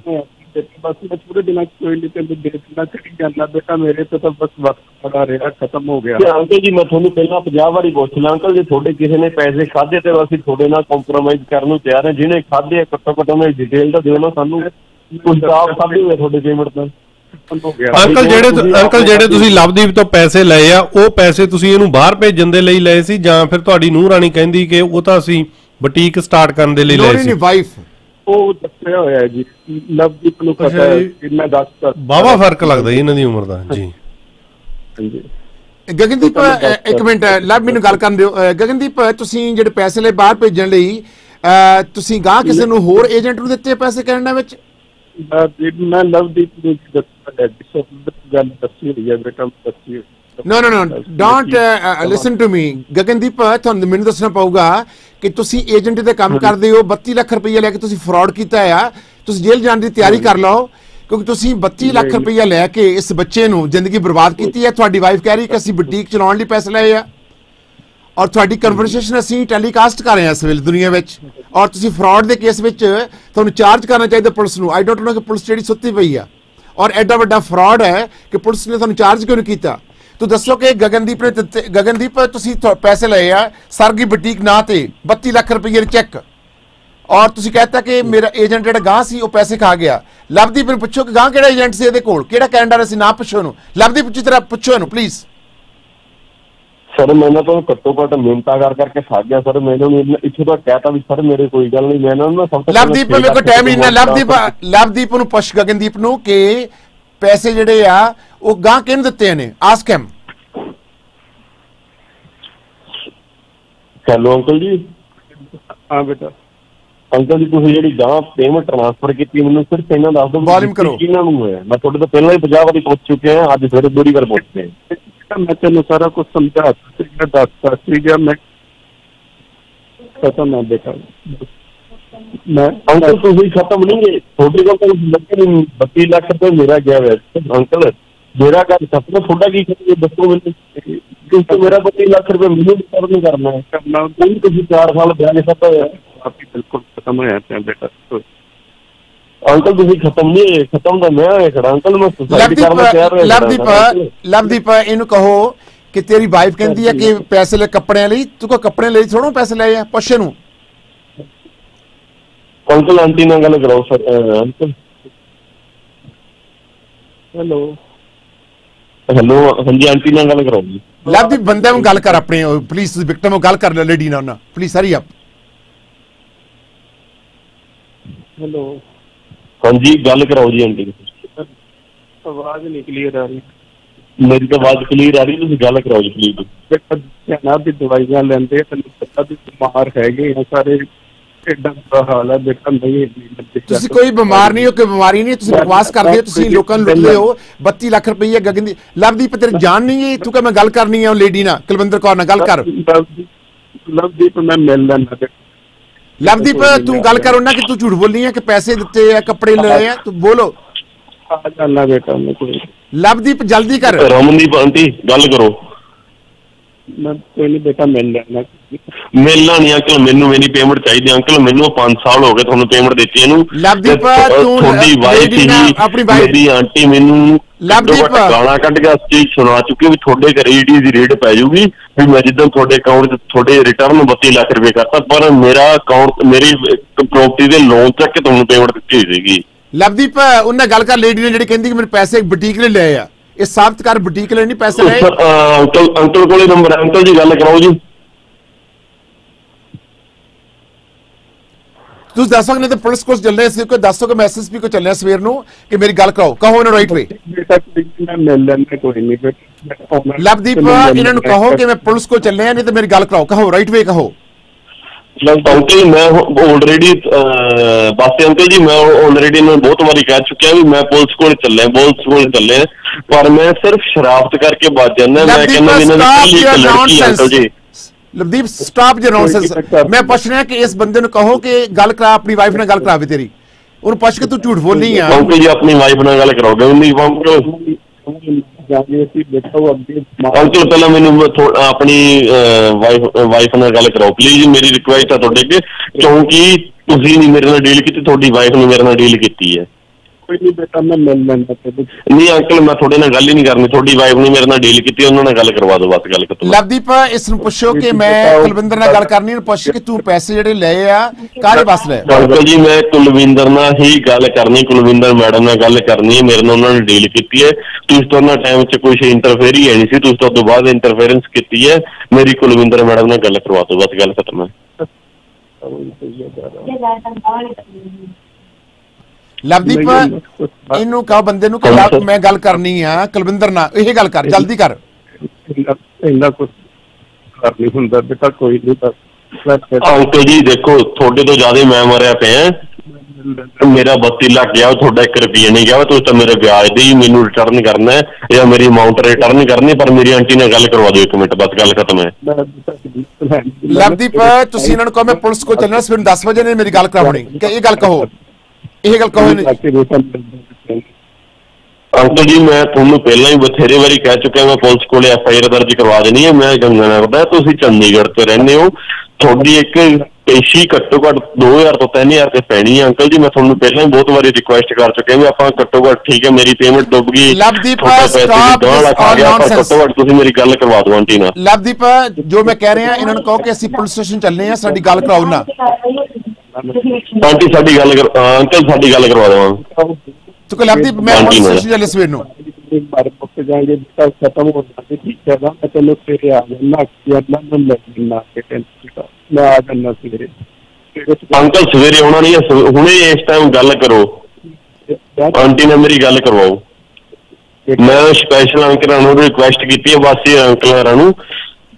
ਤੇ ਬਸ ਮੈਂ ਪੂਰੇ ਦਿਨਾਂ ਚ ਕੋਈ ਨਹੀਂ ਤੈਨੂੰ ਦੇ ਦਿੰਦਾ ਕਰੀ ਜਾਂਦਾ। ਬੇਟਾ ਮੇਰੇ ਤੇ ਤਾਂ ਬਸ ਵਕਤ ਬੜਾ ਰਿਹਾ ਖਤਮ ਹੋ ਗਿਆ। ਤੇ ਅੰਕਲ ਜੀ ਮੈਂ ਤੁਹਾਨੂੰ ਪਹਿਲਾਂ 50 ਵਾਰੀ ਪੁੱਛ ਲਿਆ ਅੰਕਲ ਜੇ ਤੁਹਾਡੇ ਕਿਸੇ ਨੇ ਪੈਸੇ ਖਾਦੇ ਤੇ ਅਸੀਂ ਤੁਹਾਡੇ ਨਾਲ ਕੰਪਰੋਮਾਈਜ਼ ਕਰਨ ਨੂੰ ਤਿਆਰ ਹਾਂ। ਜਿਹਨੇ ਖਾਦੇ ਘੱਟੋ ਘੱਟ ਉਹਨਾਂ ਦੀ ਡਿਟੇਲ ਤਾਂ ਦਿਓ ਨਾ ਸਾਨੂੰ ਕੁਝ ਖਾਦੇ ਹੋਏ ਤੁਹਾਡੇ ਪੇਮੈਂਟ ਤਾਂ ਗਿਆ। ਅੰਕਲ ਜਿਹੜੇ ਤੁ- ਅੰਕਲ ਜਿਹੜੇ ਤੁਸੀਂ ਲਵਦੀਪ ਤੋਂ ਪੈਸੇ ਲਏ ਆ ਉਹ ਪੈਸੇ ਤੁਸੀਂ ਇਹਨੂੰ ਬਾਹਰ ਭੇਜਣ ਦੇ ਲਈ ਲਏ ਸੀ ਜਾਂ ਫਿਰ ਤੁਹਾਡੀ ਨੂੰਹ ਰਾਣੀ ਕਹਿੰਦੀ ਕਿ ਉਹ ਤਾਂ ਅਸੀਂ ਬੁਟੀਕ ਸਟਾਰਟ ਕਰਨ ਦੇ ਲਈ ਲਏ ਨਹੀਂ ਸੀ? ਵਾਈਫ ਉਹ ਦੱਸਿਆ ਹੋਇਆ ਹੈ ਜੀ ਲਵਦੀਪ ਨੂੰ ਪਤਾ ਹੈ। ਕਿ ਮੈਂ ਦੱਸਦਾ ਬਾਵਾ ਫ਼ਰਕ ਲੱਗਦਾ ਜੀ ਇਹਨਾਂ ਦੀ ਉਮਰ ਦਾ ਜੀ। ਹਾਂਜੀ। ਗਗਨਦੀਪ ਇੱਕ ਮਿੰਟ ਲੱਭ ਮੈਨੂੰ ਗੱਲ ਕਰਨ ਦਿਓ। ਗਗਨਦੀਪ ਤੁਸੀਂ ਜਿਹੜੇ ਪੈਸੇ ਲਈ ਬਾਹਰ ਭੇਜਣ ਲਈ ਤੁਸੀਂ ਗਾਂ ਕਿਸੇ ਨੂੰ ਹੋਰ ਏਜੰਟ ਨੂੰ ਦਿੱਤੇ ਪੈਸੇ ਕੈਨੇਡਾ ਵਿੱਚ? ਮੈਂ ਲਵਦੀਪ ਨੂੰ ਜਿਸ ਗੱਲ ਦੱਸੀ ਹੋਈ ਹੈ ਬੇਟਾ ਦੱਸੀ ਹੋਈ ਹੈ। No no no don't listen to me Gagandeep ਤੁਹਾਨੂੰ ਮੈਨੂੰ ਦੱਸਣਾ ਪਊਗਾ ਕਿ ਤੁਸੀਂ ਏਜੰਟ ਦੇ ਕੰਮ ਕਰਦੇ ਹੋ 32 ਲੱਖ ਰੁਪਏ ਲੈ ਕੇ ਤੁਸੀਂ ਫਰਾਡ ਕੀਤਾ ਆ। ਤੁਸੀਂ ਜੇਲ੍ਹ ਜਾਣ ਦੀ ਤਿਆਰੀ ਕਰ ਲਓ ਕਿਉਂਕਿ ਤੁਸੀਂ 32 ਲੱਖ ਰੁਪਏ ਲੈ ਕੇ ਇਸ ਬੱਚੇ ਨੂੰ ਜ਼ਿੰਦਗੀ ਬਰਬਾਦ ਕੀਤੀ ਹੈ ਤੁਹਾਡੀ ਵਾਈਫ ਕਹਿ ਰਹੀ ਕਿ ਅਸੀਂ ਬੁਟੀਕ ਚਲਾਉਣ ਲਈ ਪੈਸੇ ਲਏ ਆ। ਔਰ ਤੁਹਾਡੀ ਕਨਵਰਸੇਸ਼ਨ ਅਸੀਂ ਟੈਲੀਕਾਸਟ ਕਰ ਰਹੇ ਹਾਂ ਇਸ ਵੇਲੇ ਦੁਨੀਆ ਵਿੱਚ। ਔਰ ਤੁਸੀਂ ਫਰਾਡ ਦੇ ਕੇਸ ਵਿੱਚ ਤੁਹਾਨੂੰ ਚਾਰਜ ਕਰਨਾ ਚਾਹੀਦਾ ਪੁਲਿਸ ਨੂੰ। ਆਈ ਡੋਨਟ ਨੋ ਕਿ ਪੁਲਿਸ ਜਿਹੜੀ ਸੁੱਤੀ ਪਈ ਆ। ਔਰ ਐਡਾ ਵੱਡਾ ਫਰਾਡ ਹੈ ਕਿ ਪੁਲਿਸ ਨੇ ਤੁਹਾਨੂੰ ਚਾਰਜ ਕਿਉਂ ਨਹੀਂ ਕੀਤਾ? ਤੂੰ ਦੱਸੋ ਕਿ ਗਗਨਦੀਪ ਨੇ ਦਿੱਤੇ- ਗਗਨਦੀਪ ਤੁਸੀਂ ਥੋ- ਪੈਸੇ ਲਏ ਆ ਸਰਗੀ ਬੁਟੀਕ ਨਾਂ ਤੇ 32 ਲੱਖ ਰੁਪਏ ਦੇ ਚੈੱਕ। ਔਰ ਤੁਸੀਂ ਕਹਤਾ ਕਿ ਮੇਰਾ ਏਜੰਟ ਜਿਹੜਾ ਗਾਂ ਸੀ ਉਹ ਪੈਸੇ ਖਾ ਗਿਆ। ਲਵਦੀਪ ਨੂੰ ਪੁੱਛੋ ਕਿ ਗਾਂ ਕਿਹੜਾ ਏਜੰਟ ਸੀ ਇਹਦੇ ਕੋਲ? ਕਿਹੜਾ ਕੈਨੇਡਾ ਦਾ ਸੀ? ਨਾ ਪੁੱਛੋ ਇਹਨੂੰ। ਲਵਦੀਪ ਪੁੱਛੀ ਤਰ੍ਹਾਂ ਪੁੱਛੋ ਇਹਨੂੰ ਪਲੀਜ਼ ਸਰ ਮੈਂ ਨਾ ਤੋਂ ਘੱਟੋ ਘੱਟ ਮਿਹਨਤਾਂ ਕਰ ਕਰਕੇ ਥੱਕ ਗਿਆ। ਸਰ ਮੈਂ ਇਹਨਾਂ ਨੂੰ ਇੱਥੋਂ ਤੱਕ ਕਹਿਤਾ ਵੀ ਸਰ ਮੇਰੇ ਕੋਈ ਗੱਲ ਨਹੀਂ। ਮੈਂ ਨੂੰ ਨਾ ਸਭ ਤੋਂ ਪਹਿਲਾਂ ਲਵਦੀਪ ਛੇ ਮੇਰੇ ਕੋਲ ਲੱਖ ਟਾਈਮ ਨਹੀਂ ਨਾ ਰੁਪਏ ਲਵਦੀਪ ਲਵਦੀਪ ਨੂੰ ਪੁੱਛ ਗਗਨਦੀਪ ਨੂੰ ਕਿ ਪੈਸੇ ਜਿਹੜੇ ਆ ਉਹ ਗਾਂ ਕਿਹਨੂੰ ਦਿੱਤੇ ਨੇ? ਆਸਕ ਹਿਮ ਹੈਲੋ ਅੰਕਲ ਜੀ? ਹਾਂ ਬੇਟਾ। ਅੰਕਲ ਜੀ ਤੁਸੀਂ ਜਿਹੜੀ ਗਾਂ ਪੇਮੈਂਟ ਟ੍ਰਾਂਸਫਰ ਕੀਤੀ ਮੈਨੂੰ ਸਿਰਫ ਇਹਨਾਂ ਦੱਸ ਦਿਓ ਵੀ Volume ਕਰੋ। ਕਿਹਨਾਂ ਨੂੰ ਹੋਇਆ। ਮੈਂ ਤੁਹਾਡੇ ਤੋਂ ਪਹਿਲਾਂ ਹੀ 50 ਵਾਰੀ ਪੁੱਛ ਚੁੱਕਿਆ ਹਾਂ ਅੱਜ ਫਿਰ ਦੂਰੀ ਵਾਰ ਪੁੱਛਦੇ ਮੈਂ ਤੈਨੂੰ ਸਾਰਾ ਕੁਝ ਸਮਝਾ ਦਿੱਤਾ ਦੱਸਤਾ ਸੀ ਜਾਂ ਮੈਂ ਖਤਮ ਹੈ ਬੇਟਾ ਮੈਂ ਅੰਕਲ ਤੁਸੀਂ ਖਤਮ ਨਹੀਂ ਗਏ। ਤੁਹਾਡੇ ਕੋਲ ਤਾਂ ਲੱਗੇ ਨਹੀਂ। 32 ਲੱਖ ਰੁਪਏ ਮੇਰਾ ਗਿਆ ਹੋਇਆ ਅੰਕਲ। ਮੇਰਾ ਘਰ ਖਤਮ ਤੁਹਾਡਾ ਕੀ ਖਤਮ ਹੈ? ਦੱਸੋ ਮੈਨੂੰ। ਕਿਉਂਕਿ ਮੇਰਾ 32 ਲੱਖ ਰੁਪਏ ਮੈਨੂੰ ਰਿਟਰਨ ਨਹੀਂ ਕਰਨਾ ਹੈ। ਕਰਨਾ ਕੋਈ ਤੁਸੀਂ 4 ਸਾਲ ਵਿਆਹ ਸੱਤ ਹੋਇਆ। ਆਪੀ ਬਿਲਕੁਲ ਖਤਮ ਹੋਇਆ ਪਿਆ ਬੇਟਾ ਅੰਕਲ ਤੁਸੀਂ ਖਤਮ ਨਹੀਂ ਖਤਮ ਤਾਂ ਮੈਂ ਹੋਇਆ ਖੜਾ। ਅੰਕਲ ਮੈਂ ਸੁਸਾਇਟੀ ਲਵਦੀਪ ਕਰਨ ਤਿਆਰ ਹੋਇਆ ਖੜਾ। ਲਵਦੀਪ। ਲਵਦੀਪ ਇਹਨੂੰ ਕਹੋ ਕਿ ਤੇਰੀ ਵਾਈਫ ਕਹਿੰਦੀ ਹੈ ਕਿ ਪੈਸੇ ਲੈ ਕੱਪੜਿਆਂ ਲਈ। ਤੂੰ ਕੋ ਕੱਪੜੇ ਲਈ ਥੋੜੋ ਪੈਸੇ ਲਏ ਆ? ਪੁੱਛ ਇਹਨੂੰ ਅੰਕਲ ਆਂਟੀ ਨਾਲ ਗੱਲ ਕਰਾਓ sir uh, uncle hello hello ਹਾਂਜੀ ਆਂਟੀ ਨਾਲ ਗੱਲ ਕਰਾਓ ਜੀ ਲਵਦੀਪ ਬੰਦੇ ਨੂੰ ਗੱਲ ਕਰ ਆਪਣੇ ਪਲੀਜ਼ ਤੁਸੀਂ ਵਿਕਟਮ ਨੂੰ ਗੱਲ ਕਰ ਲੈ ਲੇਡੀ ਨਾਲ ਨਾ ਪਲੀਜ਼ ਹਰੀ ਅਪ ਹੈਲੋ ਹਾਂਜੀ ਗੱਲ ਕਰਾਓ ਜੀ ਆਂਟੀ ਨਾਲ। ਆਵਾਜ਼ ਨਹੀਂ ਕਲੀਅਰ ਆ ਰਹੀ ਮੇਰੀ ਤਾਂ ਆਵਾਜ਼ ਕਲੀਅਰ ਆ ਰਹੀ ਤੁਸੀਂ ਗੱਲ ਕਰਾਓ ਜੀ ਪਲੀਜ਼ ਬੇਟਾ ਧਿਆਨਾ ਦੀ ਦਵਾਈਆਂ ਲੈਂਦੇ ਆ, ਤੈਨੂੰ ਪਤਾ ਵੀ ਬਿਮਾਰ ਹੈਗੇ ਆ ਸਾਰੇ ਏਡਾ ਬੁਰਾ ਹਾਲ ਹੈ ਬੇਟਾ ਨਹੀਂ ਲੱਗੇ ਤੁਸੀਂ ਕੋਈ ਬਿਮਾਰ ਨਹੀਂ ਹੋ ਕੋਈ ਬਿਮਾਰੀ ਨਹੀਂ ਤੁਸੀਂ ਬਕਵਾਸ ਕਰਦੇ ਹੋ ਤੁਸੀਂ ਲੋਕਾਂ ਨੂੰ ਲੁੱਟਦੇ ਹੋ 32 ਲੱਖ ਰੁਪਏ ਗਗਨ ਦੀ। ਲਵਦੀਪ ਤੇਰੀ ਜਾਨ ਨਹੀਂ ਹੈ ਤੂੰ ਕਹ ਮੈਂ ਗੱਲ ਕਰਨੀ ਹੈ ਉਹ ਲੇਡੀ ਨਾਲ ਕੁਲਵਿੰਦਰ ਕੌਰ ਨਾਲ ਗੱਲ ਕਰ। ਲਵਦੀਪ ਮੈਂ ਮਿਲ ਲੈਣਾ ਲਵਦੀਪ ਤੂੰ ਗੱਲ ਕਰ ਉਹਨਾਂ ਕਿ ਤੂੰ ਝੂਠ ਬੋਲਨੀ ਹੈ ਕਿ ਪੈਸੇ ਦਿੱਤੇ ਆ ਕੱਪੜੇ ਲਏ ਆ ਤੂੰ ਬੋਲੋ। ਆ ਜਾਣਾ ਬੇਟਾ ਮੈਂ ਕੋਈ ਲਵਦੀਪ ਜਲਦੀ ਕਰ। ਰਮਨਦੀਪ ਆਂਟੀ ਗੱਲ ਕਰੋ। ਮੈਂ ਕੋਈ ਨਹੀਂ ਬੇਟਾ ਮਿਲ ਲੈਣਾ ਮਿਲਣਾ ਨਹੀਂ ਅੰਕਲ ਮੈਨੂੰ ਮੇਰੀ ਪੇਮੈਂਟ ਚਾਹੀਦੀ ਅੰਕਲ ਮੈਨੂੰ 5 ਸਾਲ ਹੋ ਗਏ ਤੁਹਾਨੂੰ ਪੇਮੈਂਟ ਦਿੱਤੀ ਇਹਨੂੰ। ਲਵਦੀਪ, ਤੇ ਤੁਹਾਡੀ ਵਾਈਫ ਹੀ ਆਪਣੀ wife- ਮੇਰੀ ਆਂਟੀ ਮੈਨੂੰ ਲਵਦੀਪ। ਗਾਲਾਂ ਕੱਢ ਕੇ ਅਸੀਂ ਸੁਣਾ ਚੁੱਕੇ ਵੀ ਤੁਹਾਡੇ ਘਰੇ ਈਡੀ ਦੀ ਰੇਟ ਪੈ ਜਾਊਗੀ ਵੀ ਮੈਂ ਜਿੱਦਾਂ ਤੁਹਾਡੇ ਅਕਾਊਂਟ 'ਚ ਤੁਹਾਡੇ ਰਿਟਰਨ 32 ਲੱਖ ਰੁਪਏ ਕਰਤਾ ਪਰ ਮੇਰਾ ਅਕਾਊਂਟ ਮੇਰੀ ਪ੍ਰਾਪਰਟੀ ਦੇ ਲੋਨ ਚੱਕ ਕੇ ਤੁਹਾਨੂੰ ਪੇਮੈਂਟ ਦਿੱਤੀ ਹੋਈ ਸੀਗੀ। ਲਵਦੀਪ ਉਹਨਾਂ ਗੱਲ ਕਰ ਲੇਡੀ ਨੇ ਜਿਹੜੀ ਕਹਿੰਦੀ ਕਿ ਮੇਰੇ ਪੈਸੇ ਬੁਟੀਕ ਲਈ ਲਏ ਆ। ਇਹ ਸਾਬਤ ਕਰ ਬੁਟੀਕ ਲਈ ਨਹੀਂ ਪੈਸੇ ਲਏ। ਅੰਕਲ ਅੰਕਲ ਕੋਲੇ ਨੰਬਰ ਹੈ। ਅੰਕਲ ਜੀ ਗੱਲ ਕਰਾਓ ਜੀ। ਤੁਸੀਂ ਦੱਸ ਸਕਦੇ ਤੇ ਪੁਲਿਸ ਕੋਲ ਚੱਲਨੇ ਸੀ ਕੋਈ ਦੱਸੋ ਕਿ ਮੈਂ ਐਸਐਸਪੀ ਕੋ ਚੱਲਨੇ ਸਵੇਰ ਨੂੰ ਕਿ ਮੇਰੀ ਗੱਲ ਕਰਾਓ। ਕਹੋ ਇਹਨਾਂ ਰਾਈਟ ਵੇ ਲਵਦੀਪ ਇਹਨਾਂ ਨੂੰ ਕਹੋ ਕਿ ਮੈਂ ਪੁਲਿਸ ਕੋ ਚੱਲੇ ਆ ਨਹੀਂ ਤੇ ਮੇਰੀ ਗੱਲ ਕਰਾਓ। ਕਹੋ ਰਾਈਟ ਵੇ ਕਹੋ। ਅੰਕਲ ਮੈਂ ਆਲਰੇਡੀ ਬਾਸੀ ਅੰਕਲ ਜੀ ਮੈਂ ਆਲਰੇਡੀ ਨੂੰ ਬਹੁਤ ਵਾਰੀ ਕਹਿ ਚੁੱਕਿਆ ਵੀ ਮੈਂ ਪੁਲਿਸ ਕੋਲ ਚੱਲਿਆ ਪੁਲਿਸ ਕੋਲ ਚੱਲਿਆ। ਪਰ ਮੈਂ ਸਿਰਫ ਸ਼ਰਾਰਤ ਕਰਕੇ ਬਚ ਜਾਂਦਾ ਮੈਂ ਕਹਿੰਦਾ ਵੀ ਇਹਨਾਂ ਦੀ ਕੱਲੀ ਲੜਕੀ ਹੈ ਅੰਕਲ ਜੀ। ਲਵਦੀਪ ਸਟਾਪ ਯਰ ਨੌਨਸੈਂਸ ਮੈਂ ਪੁੱਛ ਰਿਹਾ ਕਿ ਇਸ ਬੰਦੇ ਨੂੰ ਕਹੋ ਕਿ ਗੱਲ ਕਰਾ ਆਪਣੀ ਵਾਈਫ ਨਾਲ ਗੱਲ ਕਰਾਵੇ ਤੇਰੀ। ਉਹਨੂੰ ਪੁੱਛ ਕੇ ਤੂੰ ਝੂਠ ਬੋਲਨੀ ਆ। ਅੰਕਲ ਜੀ ਆਪਣੀ ਵਾਈਫ ਨਾਲ ਗੱਲ ਕਰਾਓਗੇ ਉਹਨੀ ਅੰਕਲ ਜਾਗੇ ਅਸੀਂ ਬੇਟਾ ਅੱਗੇ ਅੰਕਲ, ਪਹਿਲਾਂ ਮੈਨੂੰ ਥੋ- ਆਪਣੀ ਵਾਈਫ ਵਾਈਫ ਨਾਲ ਗੱਲ ਕਰਾਓ। ਪਲੀਜ਼ ਮੇਰੀ ਰਿਕੁਐਸਟ ਆ ਤੁਹਾਡੇ ਅੱਗੇ। ਕਿਉਂਕਿ ਤੁਸੀਂ ਨਹੀਂ ਮੇਰੇ ਨਾਲ ਡੀਲ ਕੀਤੀ, ਤੁਹਾਡੀ ਵਾਈਫ ਨੇ ਮੇਰੇ ਨਾਲ ਡੀਲ ਕੀਤੀ ਹੈ। ਕੋਈ ਨਹੀਂ ਬੇਟਾ ਮੈਂ ਮਿਲ ਲੈਂਦਾ ਤੈਨੂੰ ਨਹੀਂ ਅੰਕਲ ਮੈਂ ਤੁਹਾਡੇ ਨਾਲ ਗੱਲ ਹੀ ਨਹੀਂ ਕਰਨੀ। ਤੁਹਾਡੀ ਵਾਈਫ ਨੇ ਮੇਰੇ ਨਾਲ ਡੀਲ ਕੀਤੀ ਉਹਨਾਂ ਨਾਲ ਗੱਲ ਕਰਵਾ ਦਿਓ ਬਸ ਗੱਲ ਖਤਮ ਲਵਦੀਪ ਇਸ ਨੂੰ ਪੁੱਛੋ ਕਿ ਮੈਂ ਕੁਲਵਿੰਦਰ ਨਾਲ ਗੱਲ ਕਰਨੀ ਹੈ ਪੁੱਛ ਕਿ ਤੂੰ ਪੈਸੇ ਜਿਹੜੇ ਲਏ ਆ ਕਾਹਦੇ ਵਾਸਤੇ ਲਏ? ਅੰਕਲ ਜੀ ਮੈਂ ਕੁਲਵਿੰਦਰ ਨਾਲ ਹੀ ਗੱਲ ਕਰਨੀ ਕੁਲਵਿੰਦਰ ਮੈਡਮ ਨਾਲ ਗੱਲ ਕਰਨੀ ਹੈ ਮੇਰੇ ਨਾਲ ਉਹਨਾਂ ਨੇ ਡੀਲ ਕੀਤੀ ਹੈ। ਤੁਸੀਂ ਤੋਂ ਉਹਨਾਂ ਟਾਈਮ 'ਚ ਕੁਝ ਇੰਟਰਫੇਅਰ ਹੀ ਨਹੀਂ ਸੀ ਤੁਸੀਂ ਤੋਂ ਤੋਂ ਬਾਅਦ ਇੰਟਰਫੇਰੈਂਸ ਕੀਤੀ ਹੈ। ਮੇਰੀ ਕੁਲਵਿੰਦਰ ਮੈਡਮ ਨਾਲ ਗੱਲ ਕਰਵਾ ਦਿਓ ਬਸ ਗੱਲ ਖਤਮ ਹੈ। ਲਵਦੀਪ ਇਹਨੂੰ ਕਹੋ ਬੰਦੇ ਨੂੰ ਕਿ ਮੈਂ ਗੱਲ ਕਰਨੀ ਆ ਕੁਲਵਿੰਦਰ ਨਾਲ ਇਹ ਗੱਲ ਕਰ ਜਲਦੀ ਕਰ। ਇੰਨਾ ਕੁਝ ਕਰ ਨਹੀਂ ਹੁੰਦਾ ਬੇਟਾ ਕੋਈ ਨਹੀਂ ਬਸ ਅੰਕਲ ਜੀ ਦੇਖੋ ਤੁਹਾਡੇ ਤੋਂ ਜ਼ਿਆਦਾ ਮੈਂ ਮਰਿਆ ਪਿਆ। ਮੇਰਾ 32 ਲੱਖ ਗਿਆ ਤੁਹਾਡਾ 1 ਰੁਪਿਆ ਨਹੀਂ ਗਿਆ ਤੁਸੀਂ ਤਾਂ ਮੇਰੇ ਵਿਆਜ ਦੇ ਹੀ ਮੈਨੂੰ ਰਿਟਰਨ ਕਰਨਾ ਹੈ ਜਾਂ ਮੇਰੀ ਅਮਾਉਂਟ ਰਿਟਰਨ ਕਰਨੀ ਪਰ ਮੇਰੀ ਆਂਟੀ ਨਾਲ ਗੱਲ ਕਰਵਾ ਦਿਓ ਇੱਕ ਮਿੰਟ ਬਸ ਗੱਲ ਖਤਮ ਹੈ। ਲਵਦੀਪ ਤੁਸੀਂ ਇਹਨਾਂ ਨੂੰ ਕਹੋ ਮੈਂ ਪੁਲਿਸ ਕੋਲ ਚੱਲਣਾ ਸਵੇਰ 10 ਵਜੇ ਨੇ ਮੇਰੀ ਗੱਲ ਕਰਾਉਣੀ ਕਿ ਇਹ ਗੱਲ ਕਹੋ। ਇਹ ਗੱਲ ਕਹੋ ਲੈਂਦਾ। ਅੰਕਲ ਜੀ ਮੈਂ ਤੁਹਾਨੂੰ ਪਹਿਲਾਂ ਹੀ ਬਥੇਰੇ ਵਾਰੀ ਕਹਿ ਚੁੱਕਿਆ ਮੈਂ ਪੁਲਿਸ ਕੋਲੇ ਐਫ ਆਈ ਆਰ ਦਰਜ ਕਰਵਾ ਦੇਣੀ ਹੈ। ਮੈਂ ਗੰਗਾਨਗਰ ਦਾ ਤੁਸੀਂ ਚੰਡੀਗੜ੍ਹ ਤੋਂ ਰਹਿੰਦੇ ਹੋ। ਤੁਹਾਡੀ ਇੱਕ ਪੇਸ਼ੀ ਘੱਟੋ ਘੱਟ 2000 ਤੋਂ 3000 ਤੇ ਪੈਣੀ ਹੈ ਅੰਕਲ ਜੀ। ਮੈਂ ਤੁਹਾਨੂੰ ਪਹਿਲਾਂ ਹੀ ਬਹੁਤ ਵਾਰੀ ਰਿਕੁਐਸਟ ਕਰ ਚੁੱਕਿਆ ਵੀ ਆਪਾਂ ਘੱਟੋ ਘੱਟ ਠੀਕ ਹੈ ਮੇਰੀ ਪੇਮੈਂਟ ਡੁੱਬ ਗਈ। ਲਵਦੀਪ, ਗਿਆ। ਪਰ. ਘੱਟੋ ਘੱਟ ਤੁਸੀਂ ਮੇਰੀ ਗੱਲ ਕਰਵਾ ਦਿਓ ਆਂਟੀ ਨਾਲ। ਲਵਦੀਪ ਜੋ ਮੈਂ ਕਹਿ ਰਿਹਾ ਇਹਨਾਂ ਨੂੰ ਕਹੋ ਕਿ ਅਸੀਂ ਪੁਲਿਸ ਸਟੇਸ਼ਨ ਚੱਲਨੇ ਆ ਸਾਡੀ ਗੱਲ ਕਰਾਓ ਨਾ। ਆਂਟੀ ਸਾਡੀ ਗੱਲ ਕਰ ਅਹ ਅੰਕਲ ਸਾਡੀ ਗੱਲ ਕਰਵਾ ਤੂੰ ਮੈਂ ਚੱਲੇ ਸਵੇਰ ਨੂੰ ਇੱਕ ਵਾਰ ਪੁੱਛ ਜਾਏਗੇ ਬੇਟਾ ਖਤਮ ਹੋ ਜਾਵੇ ਠੀਕ ਹੈ ਨਾ। ਮੈਂ ਸਵੇਰੇ ਆ ਜਾਣਾ ਨੂੰ। ਕਿ ਮੈਂ ਆ ਜਾਣਾ ਸਵੇਰੇ ਸਵੇਰੇ ਤੋਂ ਅੰਕਲ ਸਵੇਰੇ ਆਉਣਾ ਨਹੀਂ ਹੈ ਸਵੇ- ਹੁਣੇ ਇਸ ਟਾਈਮ ਗੱਲ ਕਰੋ। ਬਾਅਦ ਆਂਟੀ ਨਾਲ ਮੇਰੀ ਗੱਲ ਕਰਵਾਓ। ਬੇਟਾ ਮੈਂ ਸਪੈਸ਼ਲ ਅੰਕਲਾਂ ਨੂੰ ਰਿਕੁਐਸਟ ਕੀਤੀ ਹੈ ਇਹ ਅੰਕਲਾਂ ਨੂੰ।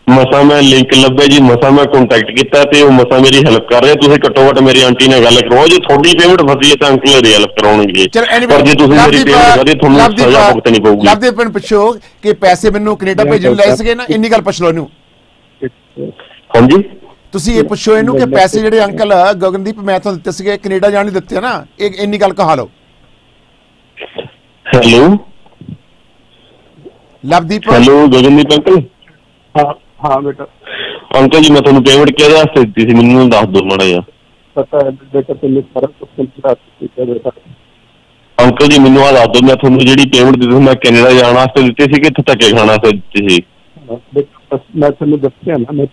ਮਸਾ ਮੈਂ ਲਿੰਕ ਲੱਭਿਆ ਜੀ ਮਸਾ ਮੈਂ ਕੰਟੈਕਟ ਕੀਤਾ ਤੇ ਉਹ ਮਸਾ ਮੇਰੀ ਹੈਲਪ ਕਰ ਰਿਹਾ ਤੁਸੀਂ ਘੱਟੋ ਘੱਟ ਮੇਰੀ ਆਂਟੀ ਨਾਲ ਗੱਲ ਕਰਵਾਓ ਜੇ ਤੁਹਾਡੀ ਪੇਮੈਂਟ ਫਸੀ ਹੈ ਤਾਂ ਅੰਕਲ ਮੇਰੀ ਹੈਲਪ ਕਰਾਉਣਗੇ। ਪਰ ਜੇ ਤੁਸੀਂ ਮੇਰੀ ਪੇਮੈਂਟ ਵਧੀ ਤੁਹਾਨੂੰ ਸਜ਼ਾ ਭੁਗਤਣੀ ਪਊਗੀ। ਲਵਦੀਪ ਨੂੰ ਪੁੱਛੋ ਕਿ ਪੈਸੇ ਮੈਨੂੰ ਕੈਨੇਡਾ ਭੇਜਣ ਲੈ ਸਕੇ ਨਾ? ਇੰਨੀ ਗੱਲ ਪੁੱਛ ਲਓ ਇਹਨੂੰ। ਹਾਂਜੀ? ਤੁਸੀਂ ਇਹ ਪੁੱਛੋ ਇਹਨੂੰ ਕਿ ਪੈਸੇ ਜਿਹੜੇ ਅੰਕਲ ਗਗਨਦੀਪ ਮੈਂ ਤੁਹਾਨੂੰ ਦਿੱਤੇ ਸੀਗੇ ਕੈਨੇਡਾ ਜਾਣ ਲਈ ਦਿੱਤੇ ਨਾ? ਇਹ ਇੰਨੀ ਗੱਲ ਕਹਾ ਲਓ। Hello Lovedeep? Hello Gagandeep uncle ਹਾਂ। ਹਾਂ ਬੇਟਾ। ਅੰਕਲ ਜੀ ਮੈਂ ਤੁਹਾਨੂੰ ਪੇਮੈਂਟ ਕਿਹਦੇ ਵਾਸਤੇ ਦਿੱਤੀ ਸੀ? ਮੈਨੂੰ ਦੱਸ ਦਿਓ ਮਾੜਾ ਜਿਹਾ। ਪਤਾ ਹੈ ਬੇਟਾ ਤੈਨੂੰ ਸਾਰਾ ਕੁਝ ਸਮਝਾ ਦਿੱਤਾ ਬੇਟਾ। ਅੰਕਲ ਜੀ ਮੈਨੂੰ ਆ ਦੱਸ ਦਿਓ ਮੈਂ ਤੁਹਾਨੂੰ ਜਿਹੜੀ ਪੇਮੈਂਟ ਦਿੱਤੀ ਸੀ ਮੈਂ ਕੈਨੇਡਾ ਜਾਣ ਵਾਸਤੇ ਦਿੱਤੀ ਸੀ ਕਿ ਇੱਥੇ ਧੱਕੇ ਖਾਣ ਵਾਸਤੇ ਦਿੱਤੀ ਸੀ? ਮੈਂ ਦੱਸਿਆ ਨਾ ਮੈਂ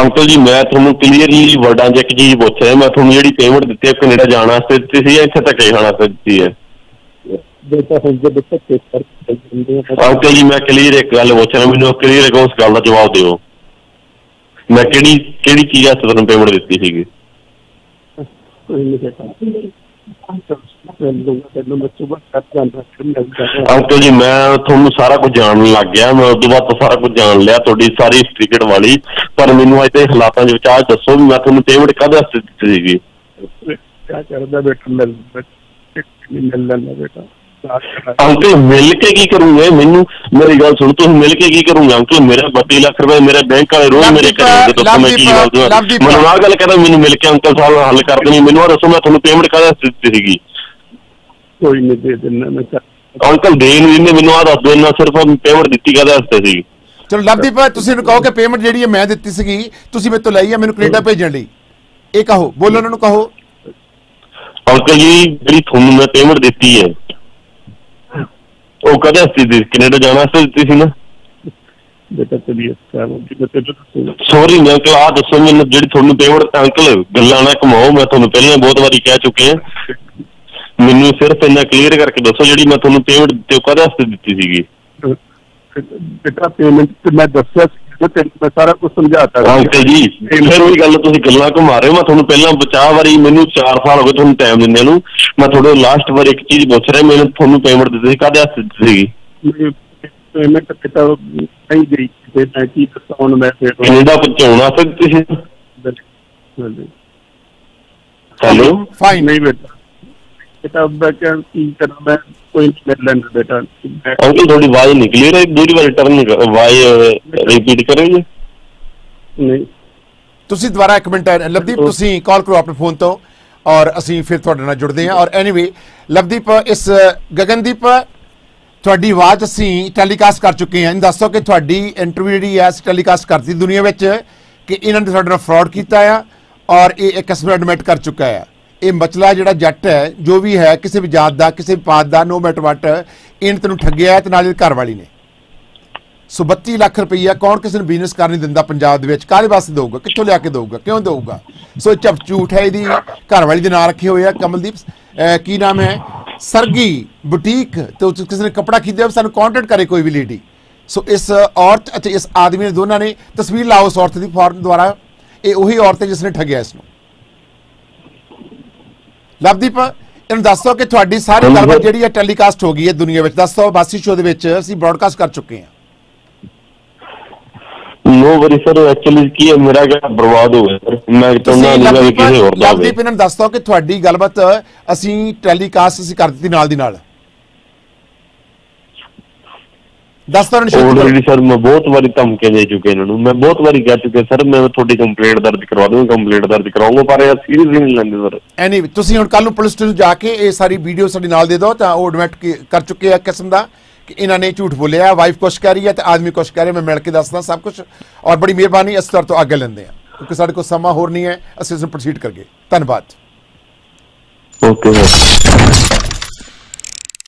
ਅੰਕਲ ਜੀ ਮੈਂ ਤੁਹਾਨੂੰ ਕਲੀਅਰਲੀ ਵਰਡਾਂ 'ਚ ਇੱਕ ਚੀਜ਼ ਪੁੱਛਿਆ ਮੈਂ ਤੁਹਾਨੂੰ ਜਿਹੜੀ ਪੇਮੈਂਟ ਦਿੱਤੀ ਹੈ ਕੈਨੇਡਾ ਜਾਣ ਵਾਸਤੇ ਦਿੱਤੀ ਸੀ ਜਾਂ ਇੱਥੇ ਧੱਕੇ ਖਾਣ ਵਾਸਤੇ ਦਿੱਤੀ ਹੈ? ਬੇਟਾ ਹੁਣ ਜੇ ਬੱਚੇ ਪੇਪਰ ਜਾਂਦੇ ਆ ਅੰਕਲ ਜੀ ਮੈਂ ਕਲੀਅਰ ਇੱਕ ਗੱਲ ਪੁੱਛ ਰਿਹਾ ਮੈਨੂੰ ਕਲੀਅਰ ਇੱਕ ਉਸ ਗੱਲ ਦਾ ਜਵਾਬ ਦਿਓ। ਮੈਂ ਕਿਹੜੀ ਕਿਹੜੀ ਚੀਜ਼ ਤੁਹਾਨੂੰ ਪੇਮੈਂਟ ਦਿੱਤੀ ਸੀਗੀ? ਕੋਈ ਨਹੀਂ ਬੇਟਾ ਚੱਲ ਲੂੰਗਾ ਤੈਨੂੰ ਮੈਂ ਸੁਬਹ ਕਰ ਜਾਂਦਾ ਫਿਰ ਮਿਲ ਜਾਣਾ ਅੰਕਲ ਜੀ ਮੈਂ ਤੁਹਾਨੂੰ ਸਾਰਾ ਕੁਝ ਜਾਣਨ ਲੱਗ ਗਿਆ। ਮੈਂ ਉਸ ਤੋਂ ਬਾਅਦ ਤੋਂ ਸਾਰਾ ਕੁਝ ਜਾਣ ਲਿਆ ਤੁਹਾਡੀ ਸਾਰੀ ਸਟ੍ਰਿਕਟ ਵਾਲੀ। ਪਰ ਮੈਨੂੰ ਅੱਜ ਦੇ ਹਾਲਾਤਾਂ ਦੇ ਵਿੱਚ ਆਹ ਦੱਸੋ ਵੀ ਮੈਂ ਤੁਹਾਨੂੰ ਪੇਮੈਂਟ ਕਦੇ ਦਿੱਤੀ ਸੀਗੀ? ਕਿਆ ਕਰਦਾ ਬੇਟਾ? ਬੇਟਾ। ਅੰਕਲ ਮਿਲ ਕੇ ਕੀ ਕਰੂੰਗੇ? ਮੈਨੂੰ ਮੇਰੀ ਗੱਲ ਸੁਣ ਤੁਸੀਂ ਮਿਲ ਕੇ ਕੀ ਕਰੂੰਗੇ? ਅੰਕਲ ਮੇਰਾ 32 ਲੱਖ ਰੁਪਏ ਮੇਰੇ ਬੈਂਕ ਵਾਲੇ ਰੋਜ਼ ਮੇਰੇ ਘਰੇ ਆਉਂਦੇ ਦੱਸੋ ਮੈਂ ਕੀ ਗੱਲ ਦੂੰ ਲਵਦੀਪ, ਮੈਨੂੰ ਆਹ ਗੱਲ ਕਹਿੰਦਾ ਮੈਨੂੰ ਮਿਲ ਕੇ ਅੰਕਲ ਸਾਹਿਬ ਹੱਲ ਕਰ ਦੇਣੀ। ਮੈਨੂੰ ਦੱਸੋ ਮੈਂ ਤੁਹਾਨੂੰ ਪੇਮੈਂਟ ਕਾਹਦਾ ਦਿੱਤੀ ਸੀਗੀ? ਕੋਈ ਨਹੀਂ ਦੇ ਦਿੰਦਾ ਮੈਂ ਅੰਕਲ ਦੇ ਨਹੀਂ ਦਿੰਦੇ ਮੈਨੂੰ ਆਹ ਦੱਸ ਦਿਓ ਨਾ ਸਿਰਫ ਪੇਮੈਂਟ ਦਿੱਤੀ ਕਾਹਦੇ ਵਾਸਤੇ ਸੀ ਚਲੋ ਲਵਦੀਪ ਤੁਸੀਂ ਇਹਨੂੰ ਕਹੋ ਕਿ ਪੇਮੈਂਟ ਜਿਹੜੀ ਹੈ ਮੈਂ ਦਿੱਤੀ ਸੀਗੀ ਤੁਸੀਂ ਮੇਰੇ ਤੋਂ ਲਈ ਹੈ ਮੈਨੂੰ ਕੈਨੇਡਾ ਭੇਜਣ ਲਈ। ਇਹ ਕਹੋ ਬੋਲੋ ਉਹਨਾਂ ਨੂੰ ਕਹੋ। ਅੰਕਲ ਜੀ ਜਿਹੜੀ ਤੁਹਾਨੂੰ ਮੈਂ ਪੇਮੈਂਟ ਦਿੱਤੀ ਹੈ ਉਹ ਕਦੇ ਵਾਸਤੇ ਦਿੱਤੀ ਕੈਨੇਡਾ ਜਾਣ ਵਾਸਤੇ ਦਿੱਤੀ ਸੀ ਨਾ? ਬੇਟਾ ਚਲੀਏ ਸਾਹ ਜੀ ਦੱਸੂਗਾ। ਸੌਰੀ ਮੈਂ ਅੰਕਲ ਆਹ ਦੱਸੋ ਮੈਨੂੰ ਜਿਹੜੀ ਤੁਹਾਨੂੰ ਪੇਮੈਂਟ ਅੰਕਲ ਗੱਲਾਂ ਨਾ ਕਮਾਓ ਮੈਂ ਤੁਹਾਨੂੰ ਪਹਿਲਾਂ ਬਹੁਤ ਵਾਰੀ ਕਹਿ ਚੁੱਕਿਆ ਮੈਨੂੰ ਸਿਰਫ ਇੰਨਾ ਕਲੀਅਰ ਕਰਕੇ ਦੱਸੋ ਜਿਹੜੀ ਮੈਂ ਤੁਹਾਨੂੰ ਪੇਮੈਂਟ ਦਿੱਤੀ ਉਹ ਕਦੇ ਵਾਸਤੇ ਦਿੱਤੀ ਸੀਗੀ? ਬੇਟਾ ਪੇਮੈਂਟ ਤੇ ਮੈਂ ਦੱਸਿਆ ਸੀ ਕਿ ਤੈਨੂੰ ਮੈਂ ਸਾਰਾ ਕੁਝ ਸਮਝਾਤਾ ਅੰਕਲ ਜੀ। ਫਿਰ ਉਹੀ ਗੱਲ ਤੁਸੀਂ ਗੱਲਾਂ ਘੁਮਾ ਰਹੇ ਹੋ ਮੈਂ ਤੁਹਾਨੂੰ ਪਹਿਲਾਂ ਬਚਾ ਵਾਰੀ ਮੈਨੂੰ 4 ਸਾਲ ਹੋ ਗਏ ਤੁਹਾਨੂੰ ਟਾਈਮ ਦਿੰਦੇ ਨੂੰ। ਮੈਂ ਤੁਹਾਡੇ ਲਾਸਟ ਵਾਰ ਇੱਕ ਚੀਜ਼ ਪੁੱਛ ਰਿਹਾ ਮੈਨੂੰ ਤੁਹਾਨੂੰ ਪੇਮੈਂਟ ਦਿੱਤੀ ਸੀ। ਕਦੇ ਵਾਸਤੇ ਦਿੱਤੀ ਸੀਗੀ? ਪੇਮੈਂਟ ਕਿਤਾ ਨਹੀਂ ਗਈ। ਤੇ ਮੈਂ ਕੀ ਦੱਸਾਂ ਮੈਂ ਫਿਰ ਕੈਨੇਡਾ ਪਹੁੰਚਾਉਣ ਵਾਸਤੇ ਦਿੱਤੀ ਸੀ ਹੈਲੋ ਫਾਈਨ ਨਹੀਂ ਬੇਟਾ ਬੇਟਾ ਮੈਂ ਕਿਹਾ ਕੀ ਕਰਾਂ ਮੈਂ ਕੋਈ ਨਹੀਂ ਮਿਲ ਲੈਂਦਾ ਬੇਟਾ। ਮੈਂ- ਅੰਕਲ ਤੁਹਾਡੀ ਆਵਾਜ਼ ਨਹੀਂ ਕਲੀਅਰ ਹੈ ਦੂਰੀ ਵਾਰ ਰਿਟਰਨ ਆਵਾਜ਼ ਰਿਪੀਟ ਕਰੋ ਜੀ। ਨਹੀਂ। ਤੁਸੀਂ ਦੁਬਾਰਾ ਇੱਕ ਮਿੰਟ ਲਵਦੀਪ ਤੁਸੀਂ ਕਾਲ ਕਰੋ ਆਪਣੇ ਫੋਨ ਤੋਂ ਔਰ ਅਸੀਂ ਫਿਰ ਤੁਹਾਡੇ ਨਾਲ ਜੁੜਦੇ ਹਾਂ। ਔਰ ਐਨੀਵੇ ਲਵਦੀਪ ਇਸ ਗਗਨਦੀਪ ਤੁਹਾਡੀ ਆਵਾਜ਼ ਅਸੀਂ ਟੈਲੀਕਾਸਟ ਕਰ ਚੁੱਕੇ ਹਾਂ। ਇਹਨੂੰ ਦੱਸੋ ਕਿ ਤੁਹਾਡੀ ਇੰਟਰਵਿਊ ਜਿਹੜੀ ਹੈ ਟੈਲੀਕਾਸਟ ਕਰਤੀ ਦੁਨੀਆ ਵਿੱਚ ਕਿ ਇਹਨਾਂ ਨੇ ਤੁਹਾਡੇ ਨਾਲ ਫਰਾਡ ਕੀਤਾ ਆ ਔਰ ਇਹ ਇੱਕ ਕਿਸਮ ਐਡਮਿਟ ਕਰ ਚੁੱਕਾ ਹੈ ਇਹ ਮਚਲਾ ਜਿਹੜਾ ਜੱਟ ਹੈ, ਜੋ ਵੀ ਹੈ, ਕਿਸੇ ਵੀ ਜਾਤ ਦਾ, ਕਿਸੇ ਵੀ ਪਾਤ ਦਾ ਨੋ ਮੈਟਰ ਵਾਟ ਇਹਨ ਤੈਨੂੰ ਠੱਗਿਆ ਹੈ ਤੇ ਨਾਲ ਇਹਦੀ ਘਰ ਵਾਲੀ ਨੇ। ਸੋ 32 ਲੱਖ ਰੁਪਈਆ ਕੌਣ ਕਿਸੇ ਨੂੰ ਬਿਜ਼ਨਸ ਕਰਨ ਨਹੀਂ ਦਿੰਦਾ ਪੰਜਾਬ ਦੇ ਵਿੱਚ? ਕਾਹਦੇ ਵਾਸਤੇ ਦਊਗਾ? ਕਿੱਥੋਂ ਲਿਆ ਕੇ ਦਊਗਾ? ਕਿਉਂ ਦਊਗਾ? ਸੋ ਇਹ ਝਪ ਝੂਠ ਹੈ ਇਹਦੀ। ਘਰ ਵਾਲੀ ਦੇ ਨਾਂ ਰੱਖੇ ਹੋਏ ਆ ਕਮਲਦੀਪ। ਕੀ ਨਾਮ ਹੈ? ਸਰਗੀ ਬੁਟੀਕ। ਤੇ ਉਸ ਕਿਸੇ ਨੇ ਕਪੜਾ ਖਰੀਦਿਆ, ਸਾਨੂੰ ਕੰਟੈਕਟ ਕਰੇ ਕੋਈ ਵੀ ਲੇਡੀ ਸੋ ਇਸ ਔਰਤ ਅਤੇ ਇਸ ਆਦਮੀ ਨੇ ਦੋਨਾਂ ਨੇ ਤਸਵੀਰ ਲਾਓ ਉਸ ਔਰਤ ਦੀ ਫੌਰਨ ਦੁਆਰਾ। ਇਹ ਉਹੀ ਔਰਤ ਹੈ ਜਿਸ ਨੇ ਠੱਗਿਆ ਇਸ ਨੂੰ। ਲਵਦੀਪ ਇਹਨੂੰ ਦੱਸੋ ਕਿ ਤੁਹਾਡੀ ਸਾਰੀ ਗੱਲਬਾਤ। ਜਿਹੜੀ ਹੈ ਟੈਲੀਕਾਸਟ ਹੋ ਗਈ ਹੈ ਦੁਨੀਆ ਵਿੱਚ ਦੱਸੋ ਬਾਸੀ ਸ਼ੋਅ ਦੇ ਵਿੱਚ ਅਸੀਂ ਬ੍ਰਾਡਕਾਸਟ ਕਰ ਚੁੱਕੇ ਹਾਂ। ਨੋ ਵਰੀ ਸਰ ਐਕਚੁਅਲੀ ਕੀ ਹੈ ਮੇਰਾ ਕਿਆ ਬਰਬਾਦ ਹੋ ਗਿਆ ਸਰ। ਮੈਂ ਚਾਹੁੰਦਾ ਨਹੀਂ ਕਿ ਕਿਸੇ ਹੋਰ ਦਾ ਹੋਵੇ। ਲਵਦੀਪ ਇਹਨਾਂ ਨੂੰ ਦੱਸੋ ਕਿ ਤੁਹਾਡੀ ਗੱਲਬਾਤ ਅਸੀਂ ਟੈਲੀਕਾਸਟ ਅਸੀਂ ਕਰ ਦਿੱਤੀ ਨਾਲ ਦੀ ਨਾਲ। ਦੱਸ ਦੋ ਨਿਸ਼ਚਿਤ ਆਲਰੇਡੀ ਸਰ ਮੈਂ ਬਹੁਤ ਵਾਰੀ ਧਮਕੀਆਂ ਦੇ ਚੁੱਕੇ ਇਹਨਾਂ ਨੂੰ। ਮੈਂ ਬਹੁਤ ਵਾਰੀ ਕਹਿ ਚੁੱਕਿਆ ਸਰ ਮੈਂ ਤੁਹਾਡੀ ਕੰਪਲੇਂਟ ਦਰਜ ਕਰਵਾ ਦੂੰਗਾ ਕੰਪਲੇਂਟ ਦਰਜ ਕਰਾਉਂਗਾ ਪਰ ਇਹ ਸੀਰੀਅਸ ਨਹੀਂ ਲੈਂਦੇ ਸਰ ਐਨੀ ਤੁਸੀਂ ਹੁਣ ਕੱਲ ਨੂੰ ਪੁਲਿਸ ਨੂੰ ਜਾ ਕੇ ਇਹ ਸਾਰੀ ਵੀਡੀਓ ਸਾਡੇ ਨਾਲ ਦੇ ਦਿਓ ਤਾਂ ਉਹ ਐਡਮਿਟ ਕਰ ਚੁੱਕੇ ਆ ਕਿਸਮ ਦਾ ਕਿ ਇਹਨਾਂ ਨੇ ਝੂਠ ਬੋਲਿਆ ਵਾਈਫ ਕੁਛ ਕਹਿ ਰਹੀ ਹੈ ਤੇ ਆਦਮੀ ਕੁਛ ਕਹਿ ਰਿਹਾ ਮੈਂ ਮਿਲ ਕੇ ਦੱਸਦਾ ਸਭ ਕੁਝ ਔਰ ਬੜੀ ਮਿਹਰਬਾਨੀ ਇਸ ਤਰ੍ਹਾਂ ਤੋਂ ਅੱਗੇ ਲੈਂਦੇ ਆ ਕਿਉਂਕਿ ਸਾਡੇ ਕੋਲ ਸਮਾਂ ਹੋਰ ਨਹੀਂ ਹੈ ਅਸੀਂ ਇਸ ਨੂੰ ਪ੍ਰੋਸੀਡ ਕਰਗੇ ਧੰਨਵਾਦ। Okay sir